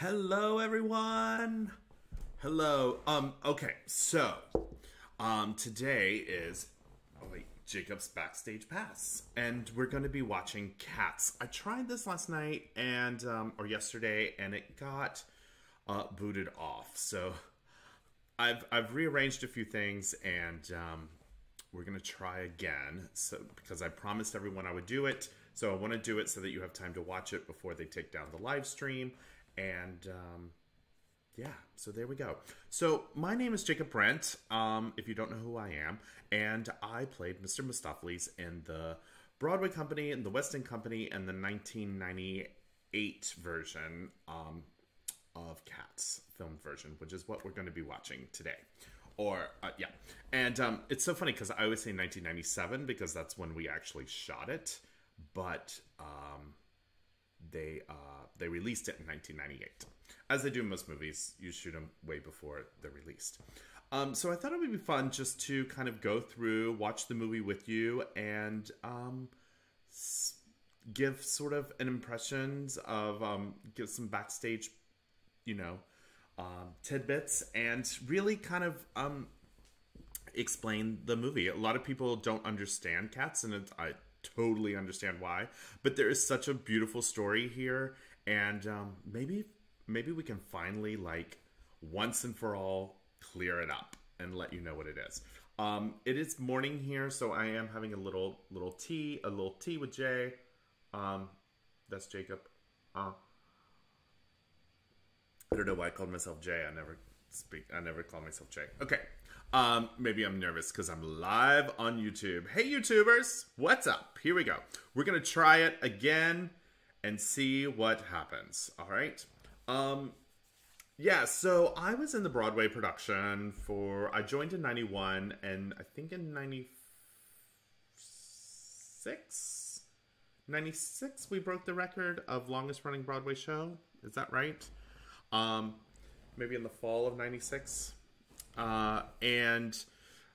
Hello, everyone. Hello. Um. Okay. So, um, today is oh wait, Jacob's backstage pass, and we're going to be watching Cats. I tried this last night and um, or yesterday, and it got uh, booted off. So, I've I've rearranged a few things, and um, we're gonna try again. So because I promised everyone I would do it, so I want to do it so that you have time to watch it before they take down the live stream. And um, yeah, so there we go. So my name is Jacob Brent. Um, if you don't know who I am, and I played Mr. Mistoffelees in the Broadway company, and the West End company, and the 1998 version um, of Cats film version, which is what we're going to be watching today. Or uh, yeah, and um, it's so funny because I always say 1997 because that's when we actually shot it, but um, they uh, they released it in 1998. As they do in most movies, you shoot them way before they're released. Um, so I thought it would be fun just to kind of go through, watch the movie with you, and um, give sort of an impressions of um, give some backstage, you know, um, tidbits, and really kind of um, explain the movie. A lot of people don't understand cats, and I totally understand why. But there is such a beautiful story here, and um, maybe maybe we can finally like once and for all clear it up and let you know what it is. Um, it is morning here, so I am having a little little tea, a little tea with Jay. Um, that's Jacob. Uh, I don't know why I called myself Jay. I never speak. I never call myself Jay. Okay. Um, maybe I'm nervous because I'm live on YouTube. Hey, YouTubers, what's up? Here we go. We're gonna try it again and see what happens. All right. Um, yeah. So I was in the Broadway production for. I joined in '91, and I think in '96, '96 we broke the record of longest running Broadway show. Is that right? Um, maybe in the fall of '96 uh, and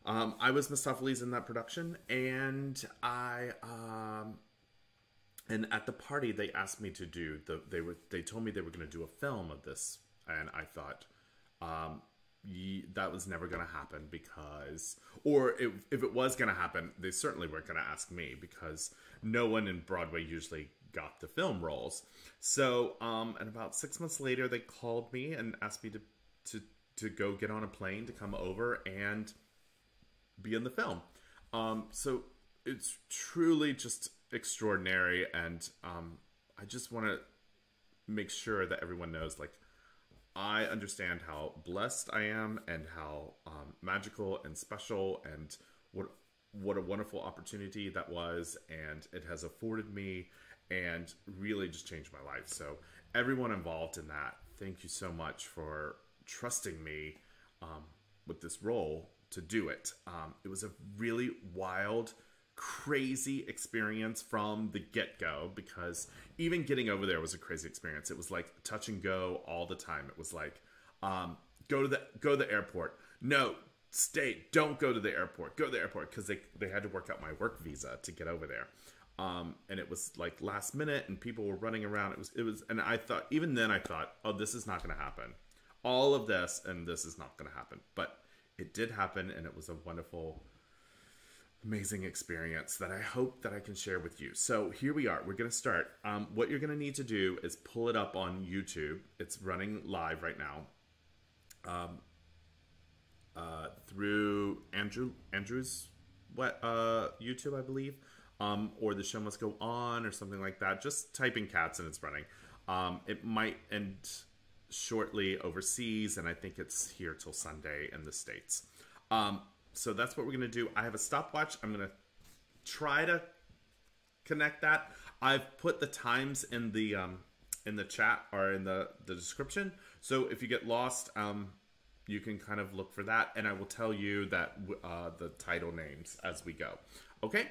um, I was Mistoffelees in that production, and I um, and at the party they asked me to do the they were they told me they were going to do a film of this, and I thought um, ye, that was never going to happen because, or if, if it was going to happen, they certainly weren't going to ask me because no one in Broadway usually got the film roles. So, um, and about six months later, they called me and asked me to to to go get on a plane to come over and be in the film. Um, so it's truly just extraordinary, and um, I just want to make sure that everyone knows, like, I understand how blessed I am and how um, magical and special and what what a wonderful opportunity that was, and it has afforded me and really just changed my life. So everyone involved in that, thank you so much for trusting me um, with this role to do it. Um, it was a really wild, crazy experience from the get go because even getting over there was a crazy experience. It was like touch and go all the time. It was like um, go to the go to the airport. No, stay. Don't go to the airport. Go to the airport because they they had to work out my work visa to get over there. Um, and it was like last minute, and people were running around. It was it was, and I thought even then I thought, oh, this is not going to happen all of this and this is not going to happen. But it did happen and it was a wonderful amazing experience that i hope that i can share with you. So here we are. We're going to start. Um, what you're going to need to do is pull it up on youtube. It's running live right now. Um, uh, through andrew andrew's what uh, youtube i believe? Um, or the show must go on or something like that. Just type in cats and it's running. Um, it might and shortly overseas, and I think it's here till Sunday in the States. Um, so that's what we're going to do. I have a stopwatch. I'm going to try to connect that. I've put the times in the um, in the chat or in the, the description. So if you get lost, um, you can kind of look for that, and I will tell you that uh, the title names as we go. Okay.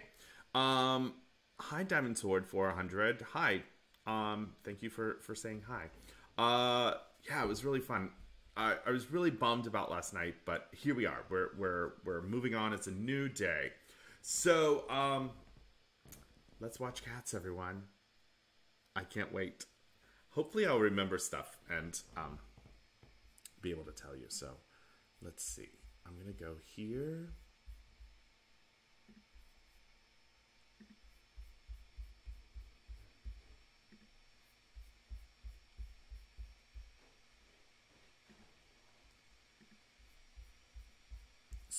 Um, hi, Diamond Sword 400. Hi. Um, thank you for for saying hi. Uh, yeah, it was really fun. I, I was really bummed about last night, but here we are. We're we're we're moving on. It's a new day. So um, let's watch Cats, everyone. I can't wait. hopefully I'll remember stuff and um, be able to tell you. So let's see. I'm to go here.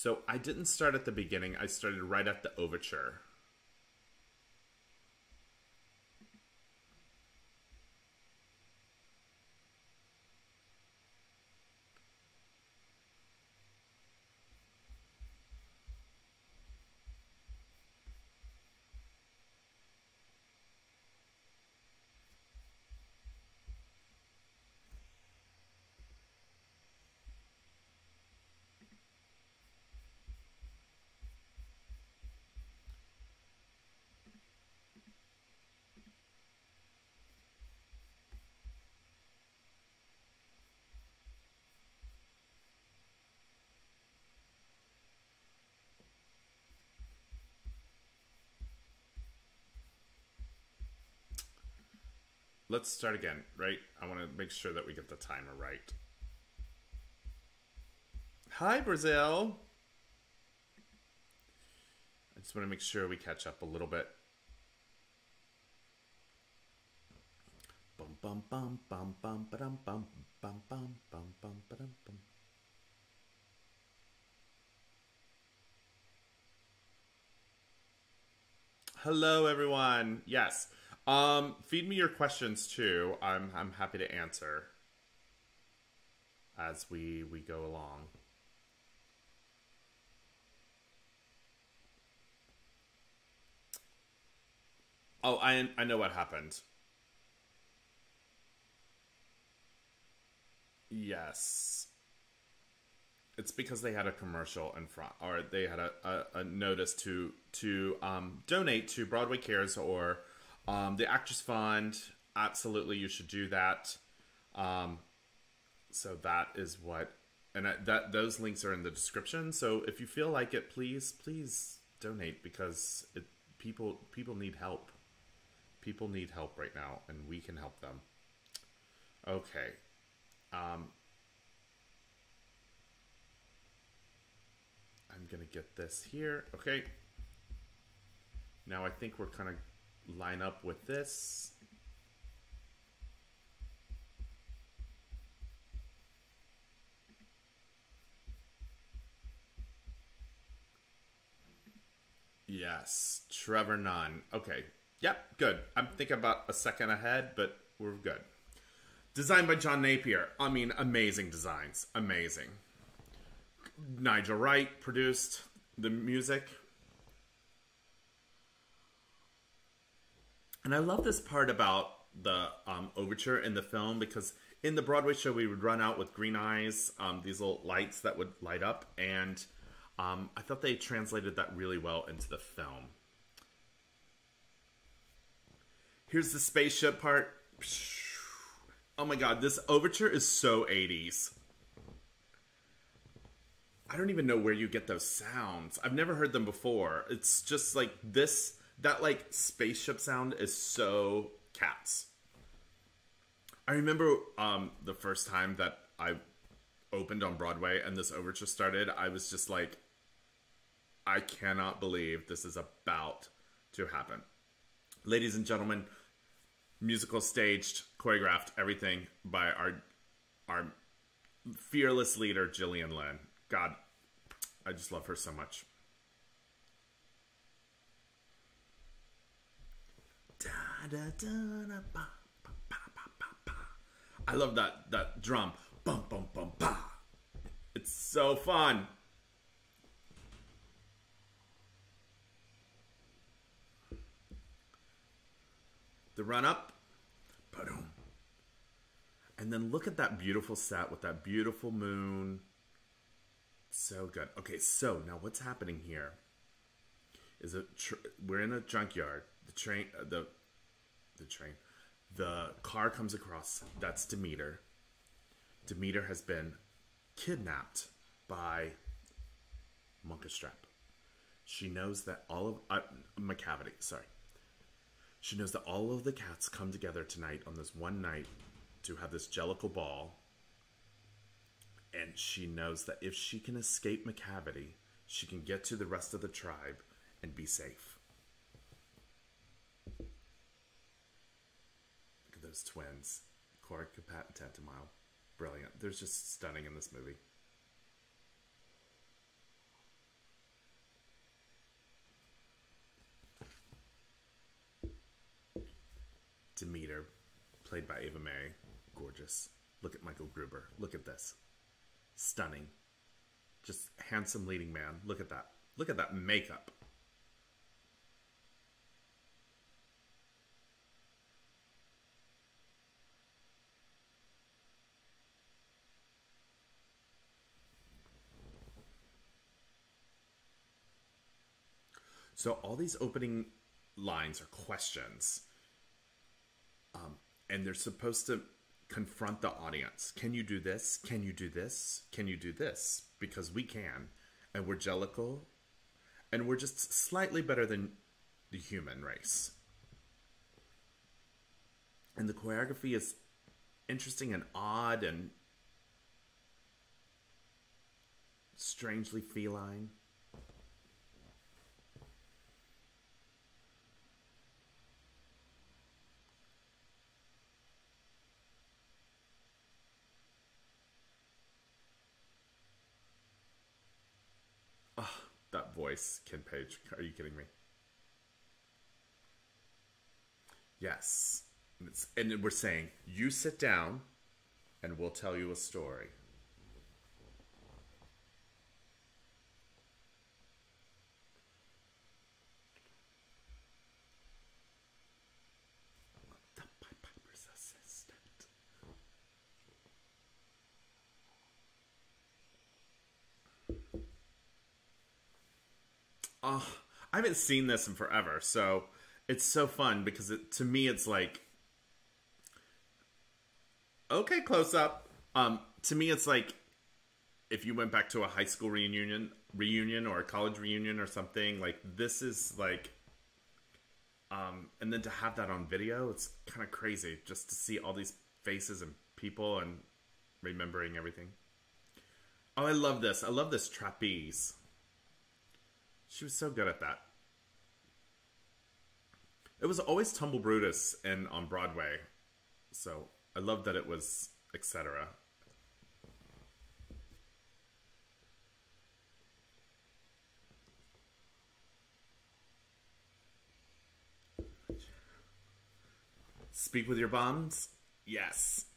So I didn't start at the beginning. I started right at the overture. Let's start again, right? I want to make sure that we get the timer right. Hi, Brazil. I just want to make sure we catch up a little bit. Bum bum bum bum bum ba bum bum bum bum bum bum bum. Hello, everyone. Yes. Um, feed me your questions too. I'm I'm happy to answer as we we go along. Oh, I I know what happened. Yes. It's because they had a commercial in front, or they had a, a, a notice to to um, donate to Broadway Cares or um, the Actors Fund, absolutely, you should do that. Um, so that is what, and that those links are in the description. So if you feel like it, please, please donate because it, people people need help. People need help right now, and we can help them. Okay. Um, I'm gonna get this here. Okay. Now I think we're kind of line up with this. Yes, Trevor Nunn. Okay. Yep, good. I'm thinking about a second ahead, but we're good. Designed by John Napier. I mean, amazing designs. Amazing. Nigel Wright produced the music. And I love this part about the um, overture in the film because in the Broadway show we would run out with green eyes, um, these little lights that would light up, and um, I thought they translated that really well into the film. Here's the spaceship part. Oh my god, this overture is so 80s. I don't even know where you get those sounds. I've never heard them before. It's just like this that like spaceship sound is so cats. I remember um, the first time that I opened on Broadway and this overture started, I was just like, I cannot believe this is about to happen. Ladies and gentlemen, musical staged, choreographed, everything by our our fearless leader, Gillian Lynne. God, I just love her so much. I love that that drum. Bum bum bum ba. It's so fun. The run up. And then look at that beautiful set with that beautiful moon. So good. Okay, so now what's happening here? Is it we're in a junkyard. The train, uh, the the train. The car comes across. That's Demeter. Demeter has been kidnapped by Munkustrap. She knows that all of uh, Macavity. Sorry. She knows that all of the cats come together tonight on this one night to have this jellicle ball. And she knows that if she can escape Macavity, she can get to the rest of the tribe and be safe. Look twins. Coricopat and Tantomile. Brilliant. They're just stunning in this movie. Demeter, played by Aeva May. Gorgeous. Look at Michael Gruber. Look at this. Stunning. Just handsome leading man. Look at that. Look at that makeup. So all these opening lines are questions. Um, and they're supposed to confront the audience. Can you do this? Can you do this? Can you do this? Because we can. And we're Jellicle. And we're just slightly better than the human race. And the choreography is interesting and odd and strangely feline. that voice, Ken Page. Are you kidding me? Yes. And, and we're saying, you sit down and we'll tell you a story. Oh, I haven't seen this in forever, so it's so fun because it, to me it's like okay, close up. Um, to me it's like if you went back to a high school reunion, reunion or a college reunion or something like this is like um, and then to have that on video, it's kind of crazy just to see all these faces and people and remembering everything. Oh, I love this. I love this trapeze. She was so good at that. It was always Tumblebrutus and on Broadway, so I love that it was etc. Speak with your bombs? Yes.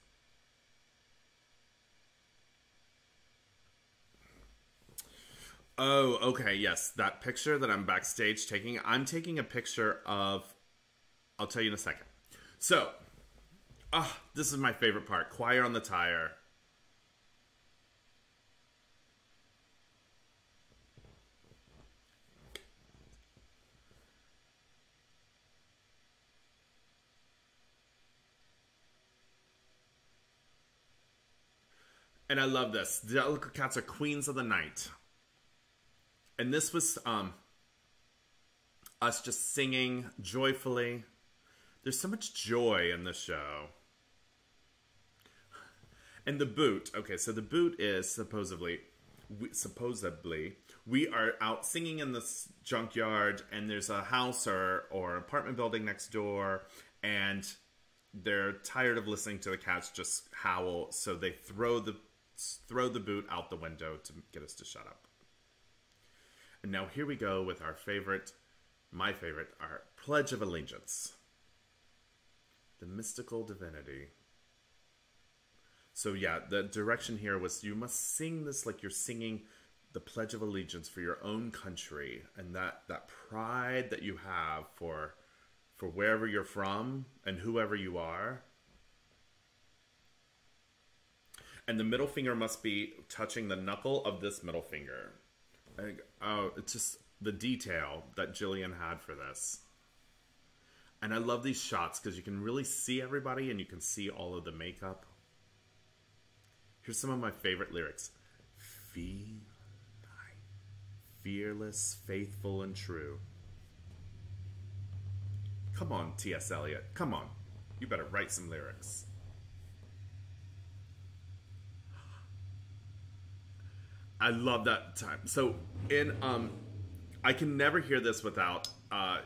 Oh, okay, yes. That picture that I'm backstage taking, I'm taking a picture of. I'll tell you in a second. So, ah, oh, this is my favorite part choir on the tire. And I love this. The Cats are queens of the night and this was um, us just singing joyfully. There's so much joy in the show. And the boot. Okay, so the boot is supposedly, supposedly, we are out singing in this junkyard, and there's a house or or apartment building next door, and they're tired of listening to the cats just howl, so they throw the throw the boot out the window to get us to shut up. And now here we go with our favorite, my favorite, our Pledge of Allegiance. The mystical divinity. So yeah, the direction here was you must sing this like you're singing the Pledge of Allegiance for your own country and that that pride that you have for for wherever you're from and whoever you are. And the middle finger must be touching the knuckle of this middle finger oh, it's just the detail that Gillian had for this. And I love these shots because you can really see everybody and you can see all of the makeup. Here's some of my favorite lyrics. Fearless, faithful, and true. Come on, T.S. Eliot. Come on. You better write some lyrics. I love that time. So in um I can never hear this without uh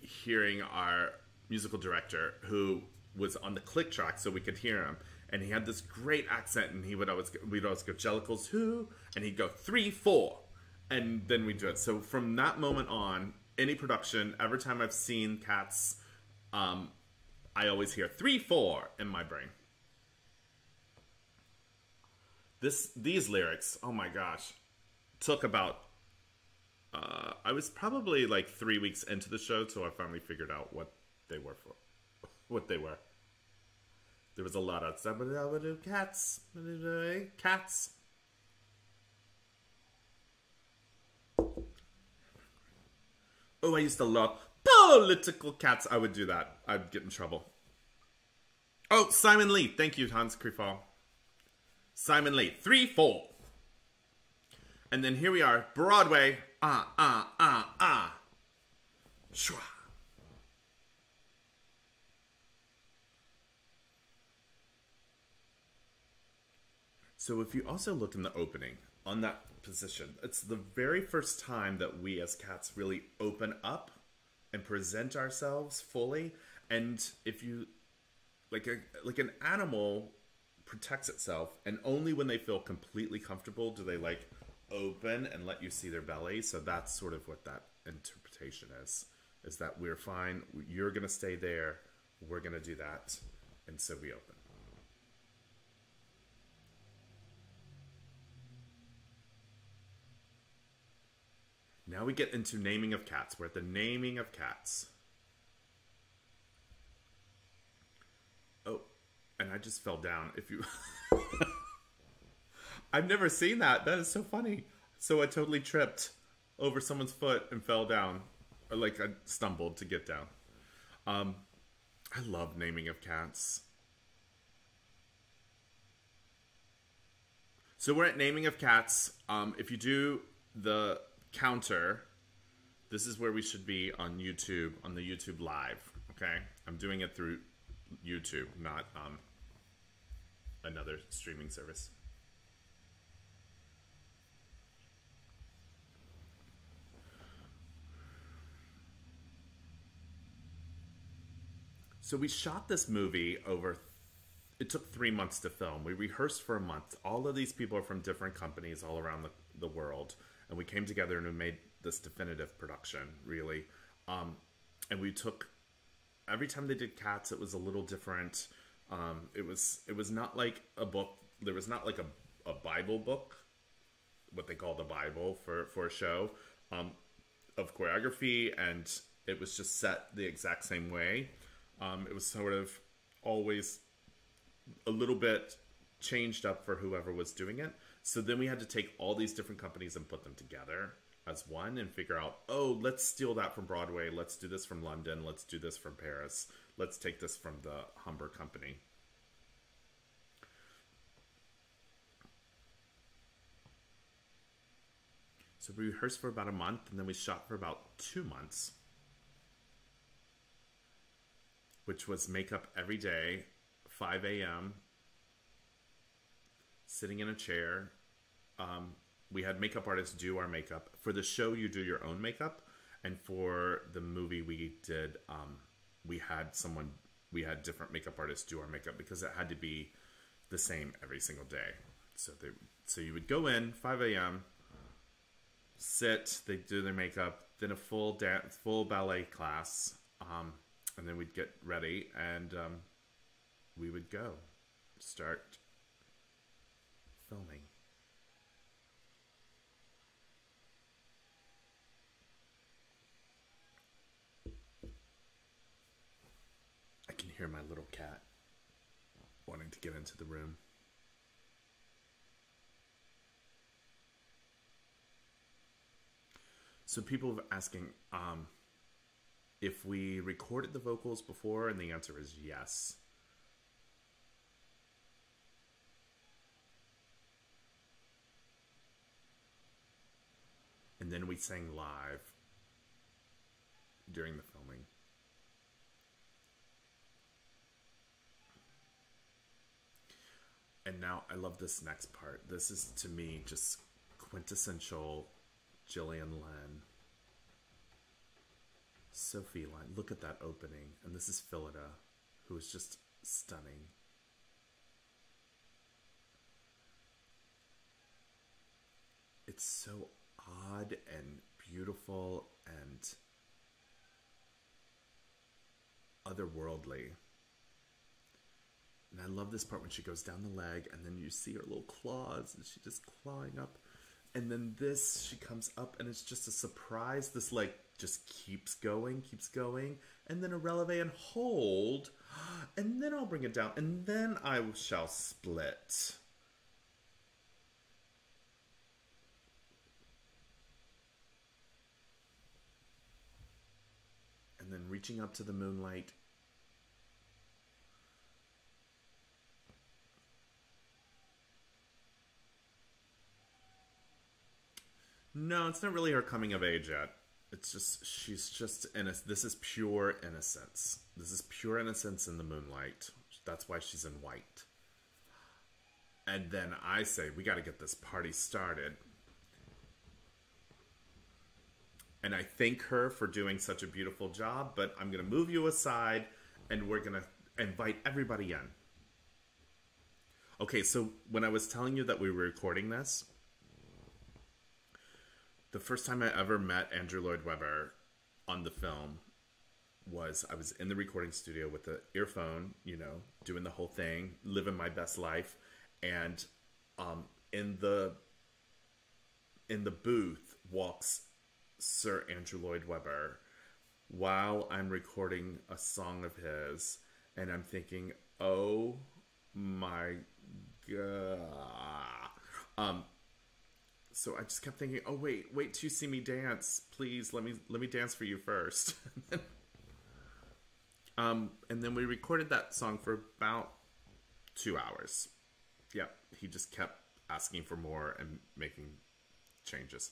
hearing our musical director who was on the click track so we could hear him. And he had this great accent and he would always we'd always go jellicles who? And he'd go three four. And then we'd do it. So from that moment on any production every time i've seen cats um, i always hear three four in my brain this these lyrics oh my gosh took about uh, i was probably like three weeks into the show till i finally figured out what they were for what they were. There was a lot of cats cats. Oh i used to love political cats. I would do that. I'd get in trouble. Oh simon lee. Thank you hans krifal Simon Lee. Three, four. And then here we are, Broadway. Ah, ah, ah, ah. Shwa. So if you also look in the opening on that position, it's the very first time that we as cats really open up and present ourselves fully. And if you like a like an animal protects itself and only when they feel completely comfortable do they like open and let you see their belly. So that's sort of what that interpretation is is that we're fine you're gonna stay there we're gonna do that and so we open. Now we get into naming of cats. We're at the naming of cats and I just fell down. If you, I've never seen that. That is so funny. So I totally tripped over someone's foot and fell down, or like I stumbled to get down. Um, I love naming of cats. So we're at naming of cats. Um, if you do the counter, this is where we should be on YouTube, on the YouTube live. Okay, I'm doing it through YouTube, not um, another streaming service. So we shot this movie over it took three months to film. We rehearsed for a month. All of these people are from different companies all around the, the world. And we came together and we made this definitive production, really. Um, and we took, every time they did cats, it was a little different. Um, it was it was not like a book. There was not like a, a Bible book, what they call the Bible for for a show um, of choreography, and it was just set the exact same way. Um, it was sort of always a little bit changed up for whoever was doing it. So then we had to take all these different companies and put them together as one and figure out, oh, let's steal that from Broadway. Let's do this from London. Let's do this from Paris let's take this from the Hamburg company. So we rehearsed for about a month and then we shot for about two months, which was makeup every day, 5 a.m., sitting in a chair. Um, we had makeup artists do our makeup. For the show, you do your own makeup. And for the movie, we did um, we had someone we had different makeup artists do our makeup because it had to be the same every single day. So they so you would go in 5 a.m. sit, they do their makeup, then a full dance, full ballet class, um, and then we'd get ready and um, we would go start filming. Hear my little cat wanting to get into the room. So people have asking um, if we recorded the vocals before, and the answer is yes. And then we sang live during the filming. And now I love this next part. This is to me just quintessential Gillian Lynne. Sophie line. Look at that opening. And this is Phyllida, who is just stunning. It's so odd and beautiful and otherworldly. And I love this part when she goes down the leg and then you see her little claws and she just clawing up. And then this, she comes up and it's just a surprise. This leg just keeps going, keeps going. And then a releve and hold. And then I'll bring it down. And then I shall split. And then reaching up to the moonlight No, it's not really her coming of age yet. It's just she's just innocent. This is pure innocence. This is pure innocence in the moonlight. That's why she's in white. And then I say we got to get this party started. And I thank her for doing such a beautiful job, but I'm going to move you aside and we're going to invite everybody in. Okay, so when I was telling you that we were recording this, the first time I ever met Andrew Lloyd Webber on the film was I was in the recording studio with the earphone, you know, doing the whole thing, living my best life, and um, in the in the booth walks Sir Andrew Lloyd Webber while I'm recording a song of his, and I'm thinking, oh my god. Um, so I just kept thinking, oh wait, wait you see me dance, please. Let me let me dance for you first. um, and then we recorded that song for about two hours. Yep, he just kept asking for more and making changes.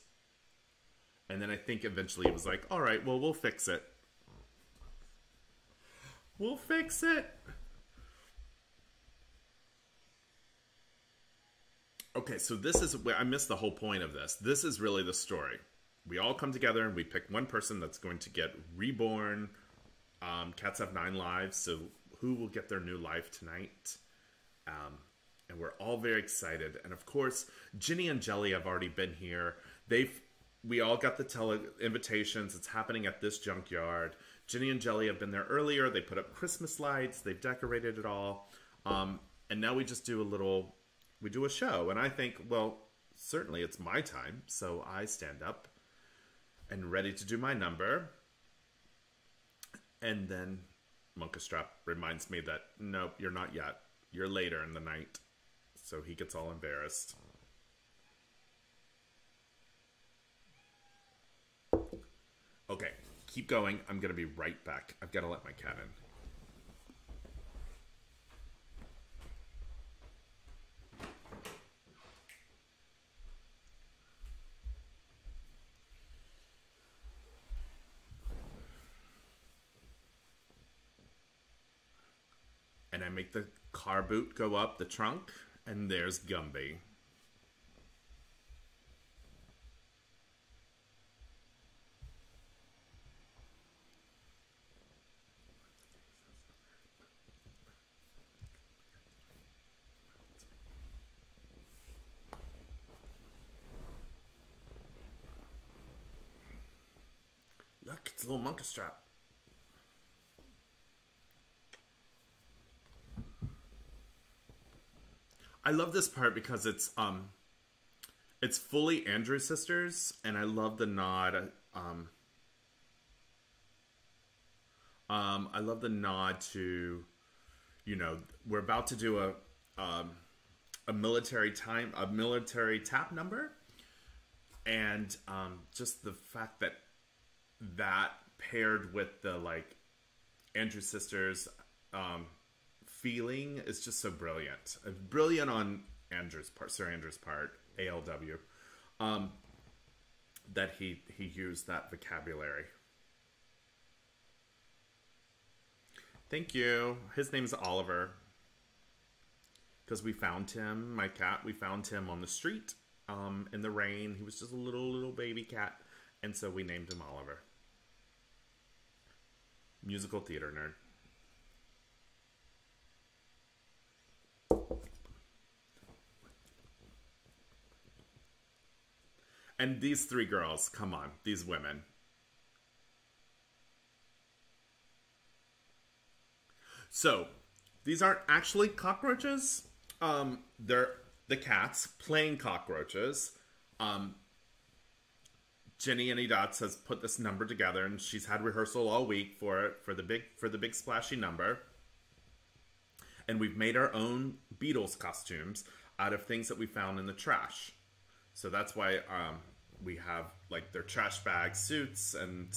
And then I think eventually he was like, all right, well, we'll fix it. We'll fix it. Okay, so this is where I missed the whole point of this. This is really the story. We all come together and we pick one person that's going to get reborn. Um, cats have nine lives, so who will get their new life tonight? Um, and we're all very excited. And of course, Ginny and Jelly have already been here. They've we all got the tele invitations. It's happening at this junkyard. Ginny and Jelly have been there earlier. They put up Christmas lights. They've decorated it all. Um, and now we just do a little we do a show. And I think, well, certainly it's my time. So I stand up and ready to do my number. And then Munkustrap reminds me that, nope, you're not yet. You're later in the night. So he gets all embarrassed. Okay, keep going. I'm going to be right back. I've got to let my cat in. Make the car boot go up the trunk, and there's Gumbie. Look, it's a little Munkustrap. I love this part because it's um it's fully Andrew sisters and I love the nod um um I love the nod to you know we're about to do a um a military time a military tap number. And um just the fact that that paired with the like Andrew sisters um feeling is just so brilliant. Uh, brilliant on Andrew's part, Sir Andrew's part, ALW, um, that he he used that vocabulary. Thank you. His name is Oliver. because we found him, my cat, we found him on the street um, in the rain. He was just a little, little baby cat. And so we named him Oliver. Musical theater nerd. And these three girls, come on, these women. So, these aren't actually cockroaches. Um, they're the cats playing cockroaches. Um, Jennyanydots has put this number together, and she's had rehearsal all week for it for the big for the big splashy number. And we've made our own Beatles costumes out of things that we found in the trash. So that's why um, we have like their trash bag suits and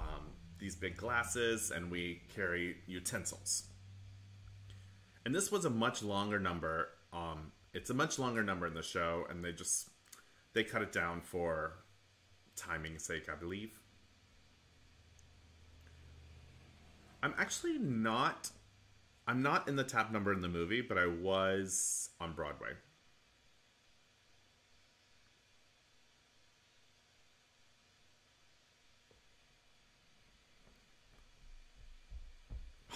um, these big glasses, and we carry utensils. And this was a much longer number. Um, it's a much longer number in the show, and they just they cut it down for timing's sake, I believe. I'm actually not I'm not in the tap number in the movie, but I was on Broadway.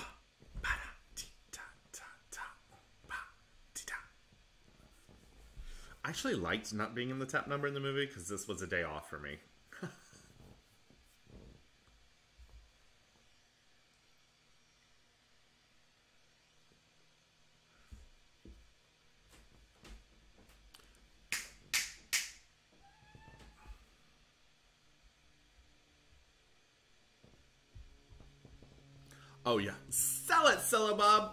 I actually liked not being in the tap number in the movie because this was a day off for me. Oh yeah, sell it, Syllabub.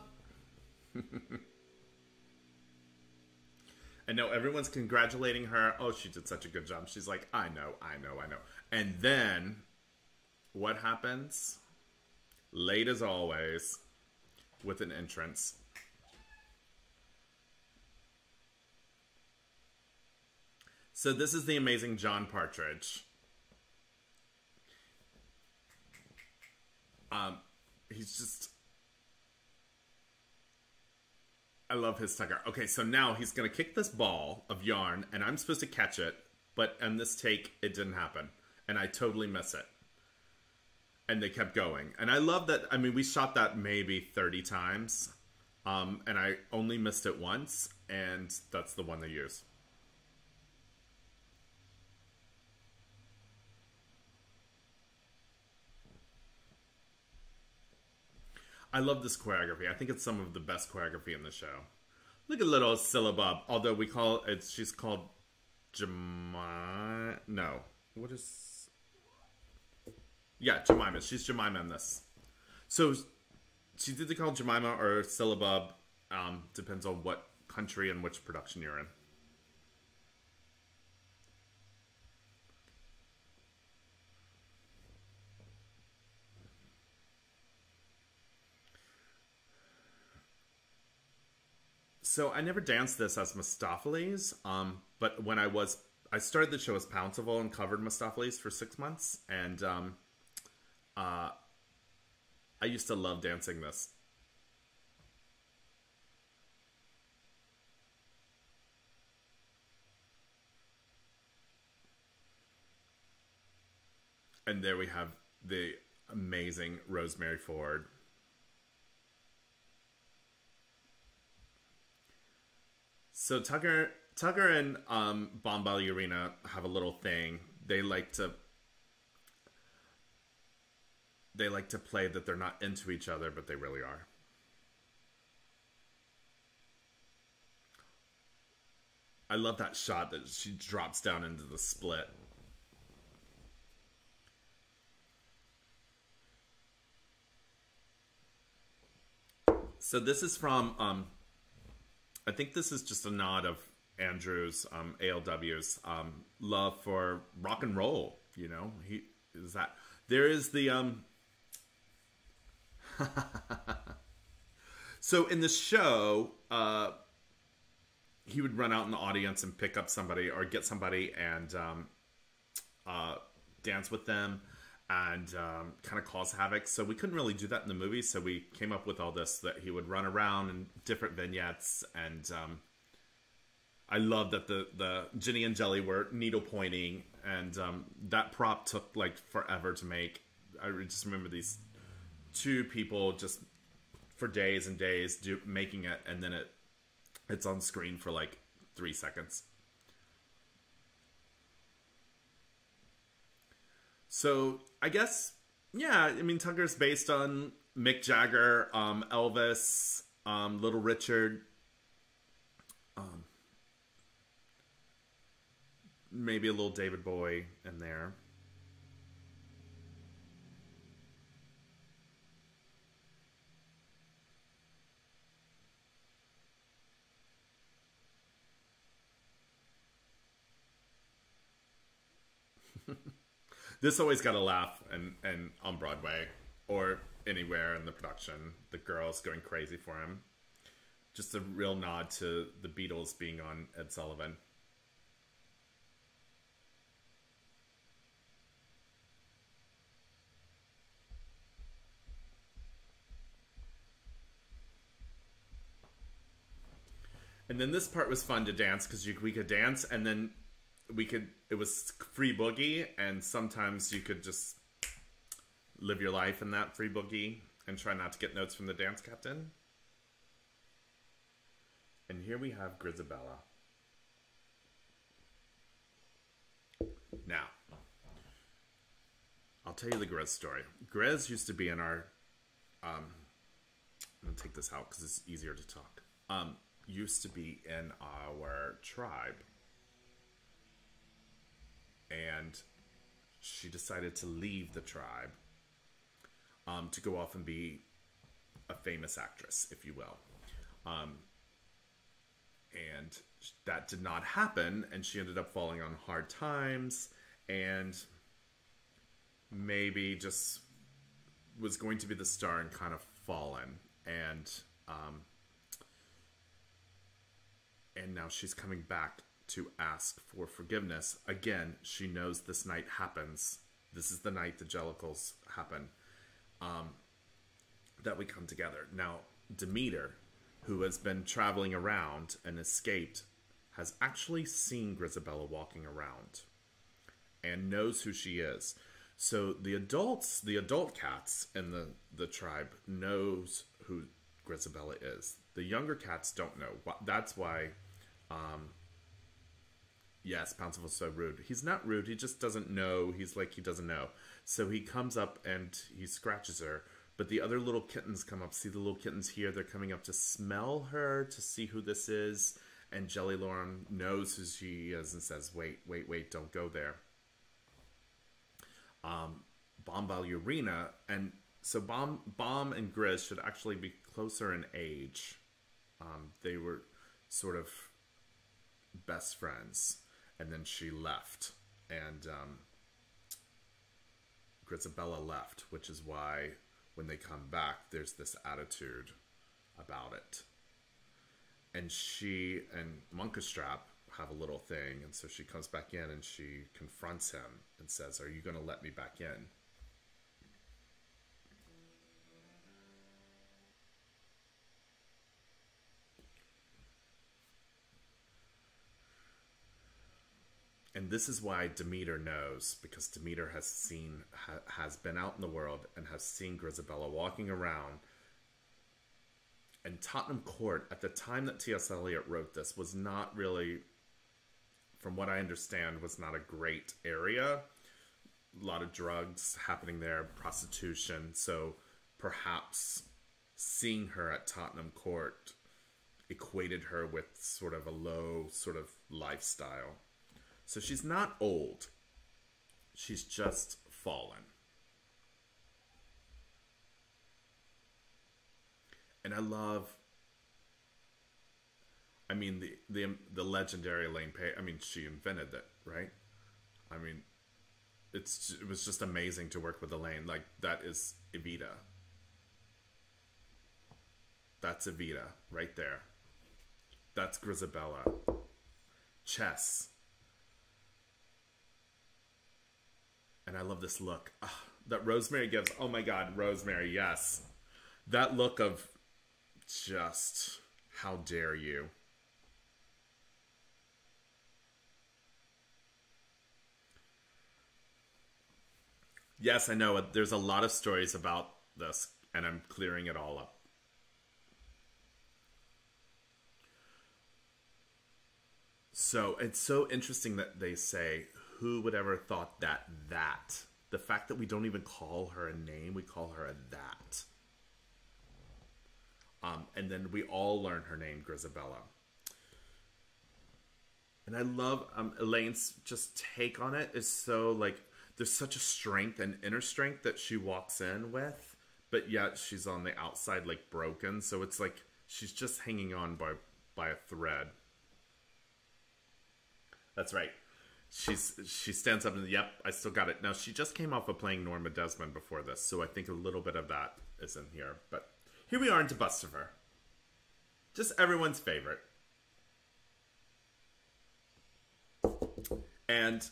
And no, everyone's congratulating her. Oh, she did such a good job. She's like, I know, I know, I know. And then what happens? Late as always, with an entrance. So this is the amazing John Partridge. Um, he's just I love his Tugger. Okay, so now he's gonna kick this ball of yarn, and I'm supposed to catch it, but on this take, it didn't happen, and I totally miss it. And they kept going, and I love that. I mean, we shot that maybe 30 times, um, and I only missed it once, and that's the one they use. I love this choreography. I think it's some of the best choreography in the show. Look at little Syllabub. Although we call it, she's called Jemima. No, what is? Yeah, Jemima. She's Jemima in this. So she's either called Jemima or Syllabub. Um, depends on what country and which production you're in. So I never danced this as Mistoffelees, um, but when I was, I started the show as Pouncival and covered Mistoffelees for six months, and um, uh, I used to love dancing this. And there we have the amazing Rosemary Ford. So Tugger, Tugger and um, Ballerina have a little thing. They like to they like to play that they're not into each other, but they really are. I love that shot that she drops down into the split. So this is from um, I think this is just a nod of Andrew's um, ALW's um, love for rock and roll. You know, he is that there is the um. so in the show, uh, he would run out in the audience and pick up somebody or get somebody and um, uh, dance with them. And um, kind of cause havoc. So we couldn't really do that in the movie. So we came up with all this that he would run around in different vignettes, and um, I love that the the Ginny and Jelly were needle pointing, and um, that prop took like forever to make. I just remember these two people just for days and days do, making it, and then it it's on screen for like three seconds. So I guess yeah, I mean Tugger's based on Mick Jagger, um, Elvis, um, Little Richard, um, maybe a little David Bowie in there. This always got a laugh and and on Broadway or anywhere in the production. The girls going crazy for him. Just a real nod to the Beatles being on Ed Sullivan. And then this part was fun to dance because we could dance, and then we could. It was free boogie, and sometimes you could just live your life in that free boogie and try not to get notes from the dance captain. And here we have Grizabella. Now, I'll tell you the Grizz story. Grizz used to be in our. Um, I'm gonna take this out because it's easier to talk. Um, used to be in our tribe. And she decided to leave the tribe um, to go off and be a famous actress, if you will. Um, and that did not happen, and she ended up falling on hard times and maybe just was going to be the star and kind of fallen. And um, and now she's coming back to ask for forgiveness. Again, she knows this night happens. This is the night the Jellicles happen. Um, that we come together. Now, Demeter, who has been traveling around and escaped, has actually seen Grizabella walking around and knows who she is. So the adults, the adult cats in the, the tribe knows who Grizabella is. The younger cats don't know. That's why um, yes, Pouncival's so rude. He's not rude. He just doesn't know. He's like he doesn't know. So he comes up and he scratches her. But the other little kittens come up. See the little kittens here? They're coming up to smell her to see who this is. And Jellylorum knows who she is and says, "Wait, wait, wait! Don't go there." Um, Bombalurina and so Bomb Bomb and Grizz should actually be closer in age. Um, they were sort of best friends, and then she left, and um, Grizabella left, which is why when they come back, there's this attitude about it. And she and Munkustrap have a little thing, and so she comes back in and she confronts him and says, "Are you going to let me back in?" And this is why Demeter knows because Demeter has seen ha, has been out in the world and has seen Grizabella walking around. And Tottenham Court at the time that T.S. Eliot wrote this was not really, from what I understand, was not a great area. A lot of drugs happening there, prostitution. So perhaps seeing her at Tottenham Court equated her with sort of a low sort of lifestyle. So she's not old. She's just fallen. And I love I mean the the the legendary Elaine Paige. I mean, she invented it, right? I mean, it's it was just amazing to work with Elaine. Like that is Evita. That's Evita right there. That's Grizabella. Chess. And I love this look. Ah, that Rosemary gives. Oh my God, Rosemary, yes. That look of just how dare you. Yes, I know. There's a lot of stories about this, and I'm clearing it all up. So it's so interesting that they say, who would ever thought that that? The fact that we don't even call her a name, we call her a that. Um, and then we all learn her name, Grizabella. And I love um, Elaine's just take on it is so like there's such a strength and inner strength that she walks in with, but yet she's on the outside like broken. So it's like she's just hanging on by by a thread. That's right. She's she stands up and yep, I still got it. Now she just came off of playing Norma Desmond before this, so I think a little bit of that is in here. But here we are into Bustopher. Just everyone's favorite. And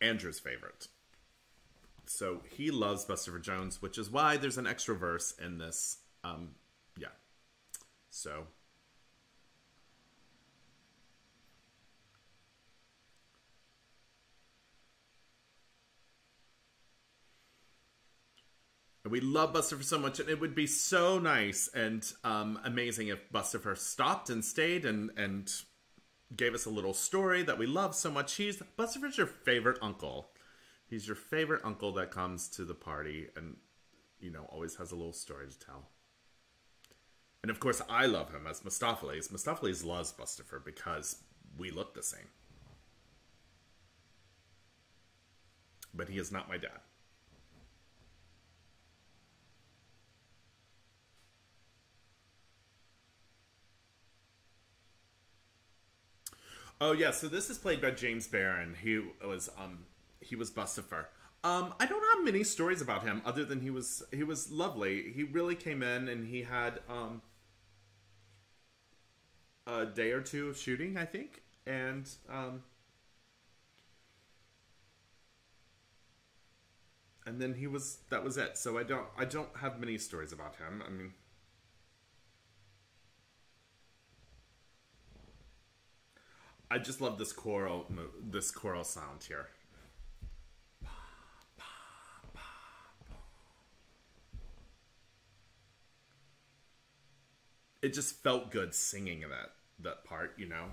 Andrew's favorite. So he loves Bustopher Jones, which is why there's an extra verse in this. Um, yeah. So we love Bustopher so much, and it would be so nice and um, amazing if Bustopher stopped and stayed and and gave us a little story that we love so much. He's Bustopher's your favorite uncle. He's your favorite uncle that comes to the party and you know always has a little story to tell. And of course, I love him as Mistoffelees. Mistoffelees loves Bustopher because we look the same. But he is not my dad. Oh yeah, so this is played by James Barron. He was um he was Bustopher. Um, I don't have many stories about him other than he was he was lovely. He really came in and he had um a day or two of shooting, I think, and um and then he was that was it. So I don't I don't have many stories about him. I mean I just love this choral this choral sound here. It just felt good singing that that part, you know.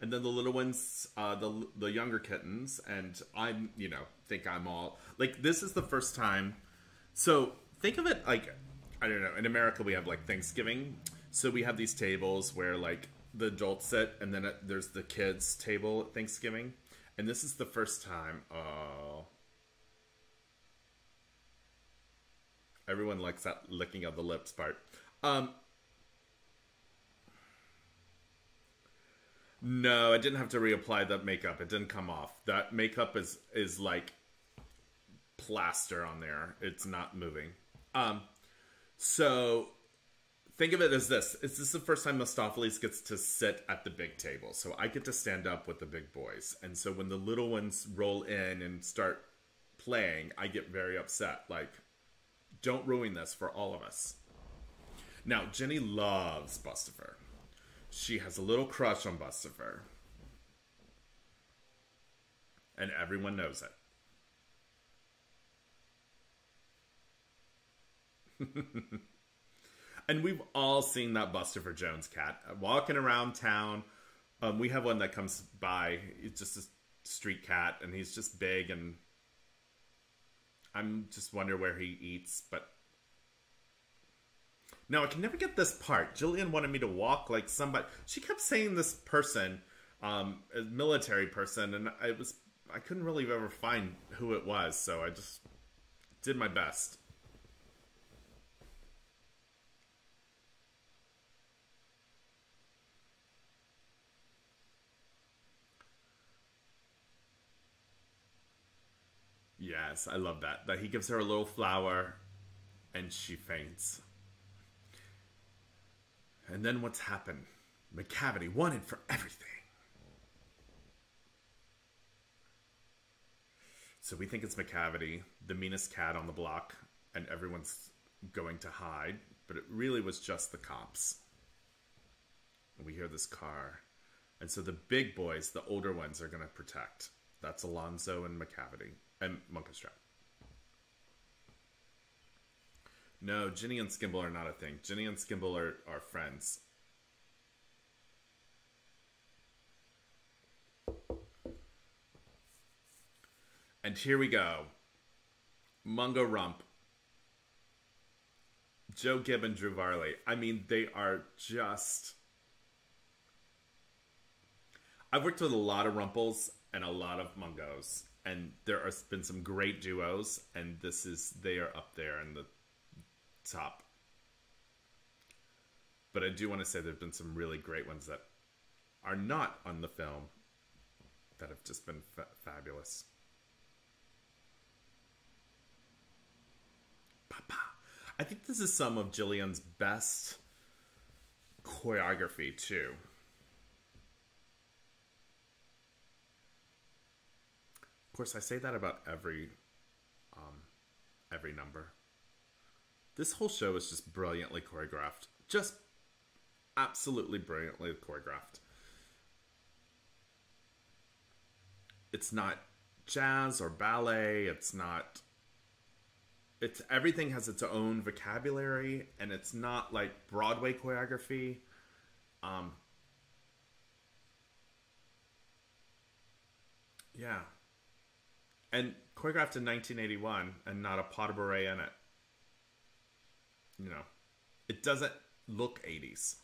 And then the little ones, uh, the the younger kittens, and I'm, you know, think I'm all like this is the first time. So think of it like I don't know. In America, we have like Thanksgiving, so we have these tables where like the adults sit, and then it, there's the kids table at Thanksgiving, and this is the first time. Oh, everyone likes that licking of the lips part. Um, no, I didn't have to reapply that makeup. It didn't come off. That makeup is is like plaster on there. It's not moving. Um, so think of it as this: is this the first time Mistoffelees gets to sit at the big table? So I get to stand up with the big boys, and so when the little ones roll in and start playing, I get very upset. Like, don't ruin this for all of us. Now, Jenny loves Bustopher. She has a little crush on Bustopher. And everyone knows it. and we've all seen that Bustopher Jones cat walking around town. Um, we have one that comes by. It's just a street cat, and he's just big, and I'm just wonder where he eats. But no, I can never get this part. Gillian wanted me to walk like somebody. She kept saying this person, um, a military person, and I was I couldn't really ever find who it was, so I just did my best. Yes, I love that. That he gives her a little flower and she faints. And then what's happened? Macavity wanted for everything. So we think it's Macavity, the meanest cat on the block, and everyone's going to hide, but it really was just the cops. And we hear this car. And so the big boys, the older ones, are going to protect. That's Alonzo and Macavity and Munkustrap. No, Ginny and Skimble are not a thing. Ginny and Skimble are, are friends. And here we go. Mungo Rump. Jo Gibb and Drew Varley. I mean, they are just. I've worked with a lot of Rumples and a lot of Mungos, and there have been some great duos, and this is they are up there in the top. But I do want to say there have been some really great ones that are not on the film that have just been fa- fabulous. Papa. I think this is some of Gillian's best choreography too. Of course, I say that about every um, every number. This whole show is just brilliantly choreographed. Just absolutely brilliantly choreographed. It's not jazz or ballet. It's not it's everything has its own vocabulary and it's not like Broadway choreography. Um, yeah. And choreographed in 1981 and not a pas de bourrée in it. You know, it doesn't look 80s.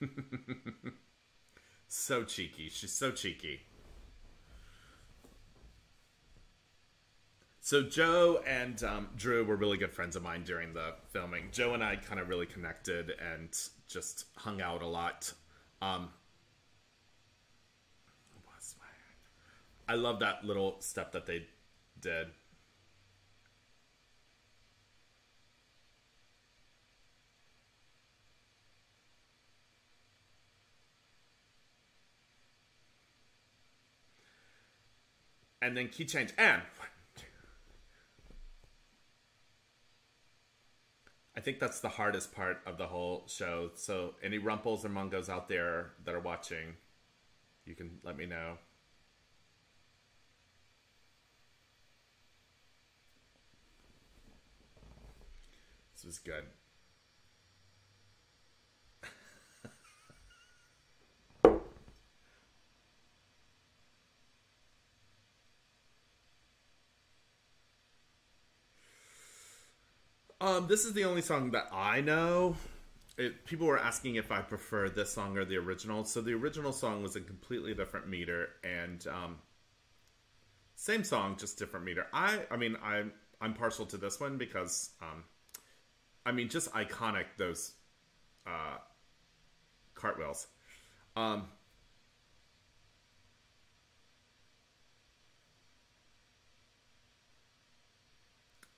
so cheeky. She's so cheeky. So Jo and um, Drew were really good friends of mine during the filming. Jo and I kind of really connected and just hung out a lot. Um, I love that little step that they did. and then key change and I think that's the hardest part of the whole show. So any rumples or mungos out there that are watching, you can let me know. This was good. Um, this is the only song that I know. It, people were asking if I prefer this song or the original. So the original song was a completely different meter and um, same song, just different meter. I, I mean, I'm I'm partial to this one because, um, I mean, just iconic those uh, cartwheels. Um,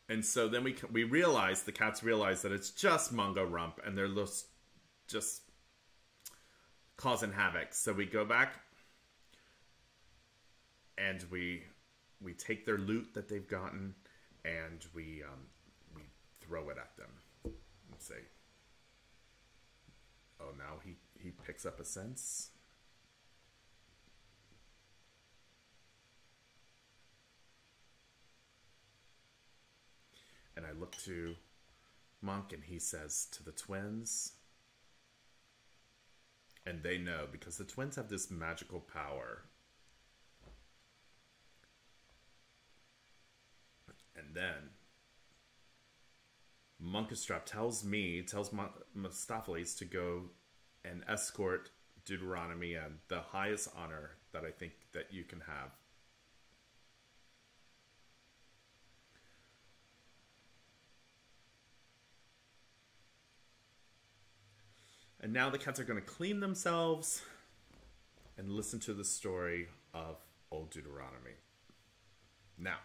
And so then we we realize the cats realize that it's just Mungo Rump, and they're just just causing havoc. So we go back and we we take their loot that they've gotten, and we um, we throw it at them and say, "Oh, now he he picks up a sense." And I look to Monk and he says to the twins, and they know because the twins have this magical power. And then Munkustrap tells me, tells Mistoffelees to go and escort Deuteronomy and the highest honor that I think that you can have And now the cats are going to clean themselves and listen to the story of Old Deuteronomy. Now,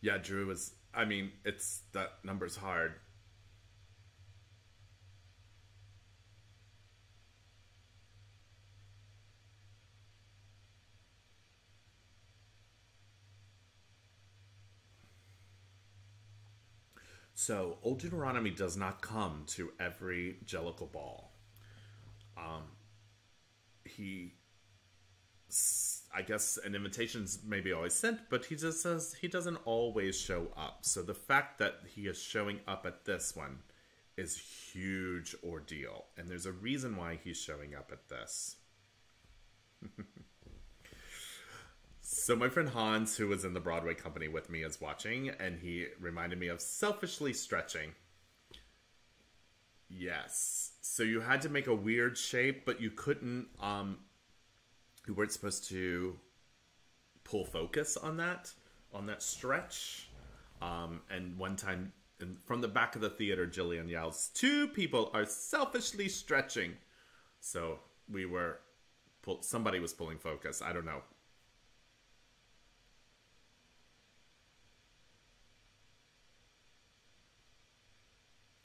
yeah, Drew was. I mean, it's that number's hard. So, Old Deuteronomy does not come to every Jellicle ball. Um, he, I guess, an invitation's maybe always sent, but he just says he doesn't always show up. So the fact that he is showing up at this one is huge ordeal, and there's a reason why he's showing up at this. So my friend Hans, who was in the Broadway company with me, is watching, and he reminded me of selfishly stretching. Yes. So you had to make a weird shape, but you couldn't. Um, you weren't supposed to pull focus on that on that stretch. Um, and one time, from the back of the theater, Gillian yells, Two people are selfishly stretching. So we were, pull, somebody was pulling focus. I don't know.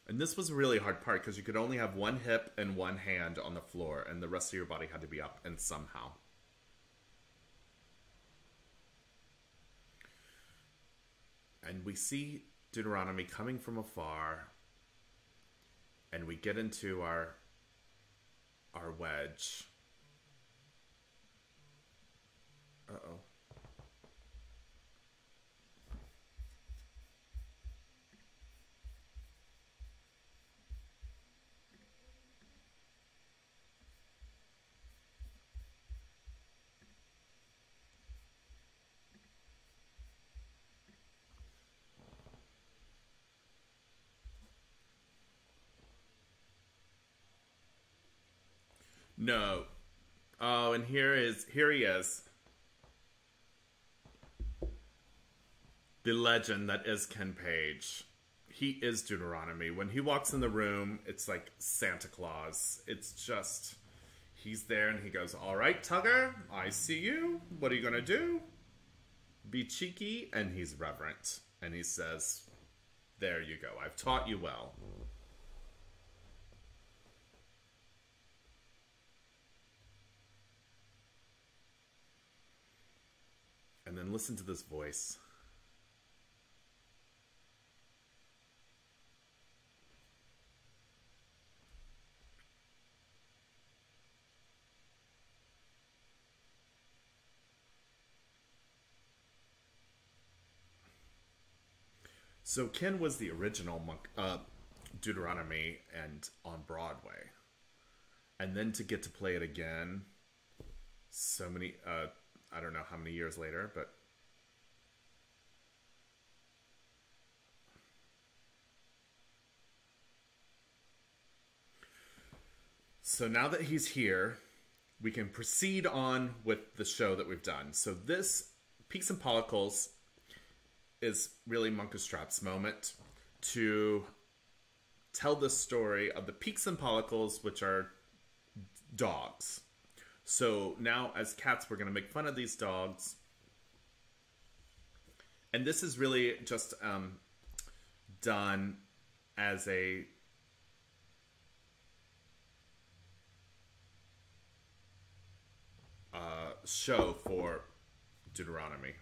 And this was a really hard part because you could only have one hip and one hand on the floor, and the rest of your body had to be up and somehow. And we see Deuteronomy coming from afar, and we get into our our wedge. Uh oh. No. Oh, and here is here he is. The legend that is Ken Page. He is Deuteronomy. When he walks in the room, it's like Santa Claus. It's just he's there and he goes, "All right, Tugger, I see you. What are you going to do?" Be cheeky and he's reverent and he says, "There you go. I've taught you well." And then listen to this voice. So Ken was the original monk, uh, Deuteronomy and on Broadway, and then to get to play it again, so many uh, I don't know how many years later, but So now that he's here, we can proceed on with the show that we've done. So this Peaks and Pollicles is really Munkustrap's moment to tell the story of the Peaks and Pollicles, which are dogs. So now, as cats, we're going to make fun of these dogs. And this is really just um, done as a uh, show for Deuteronomy.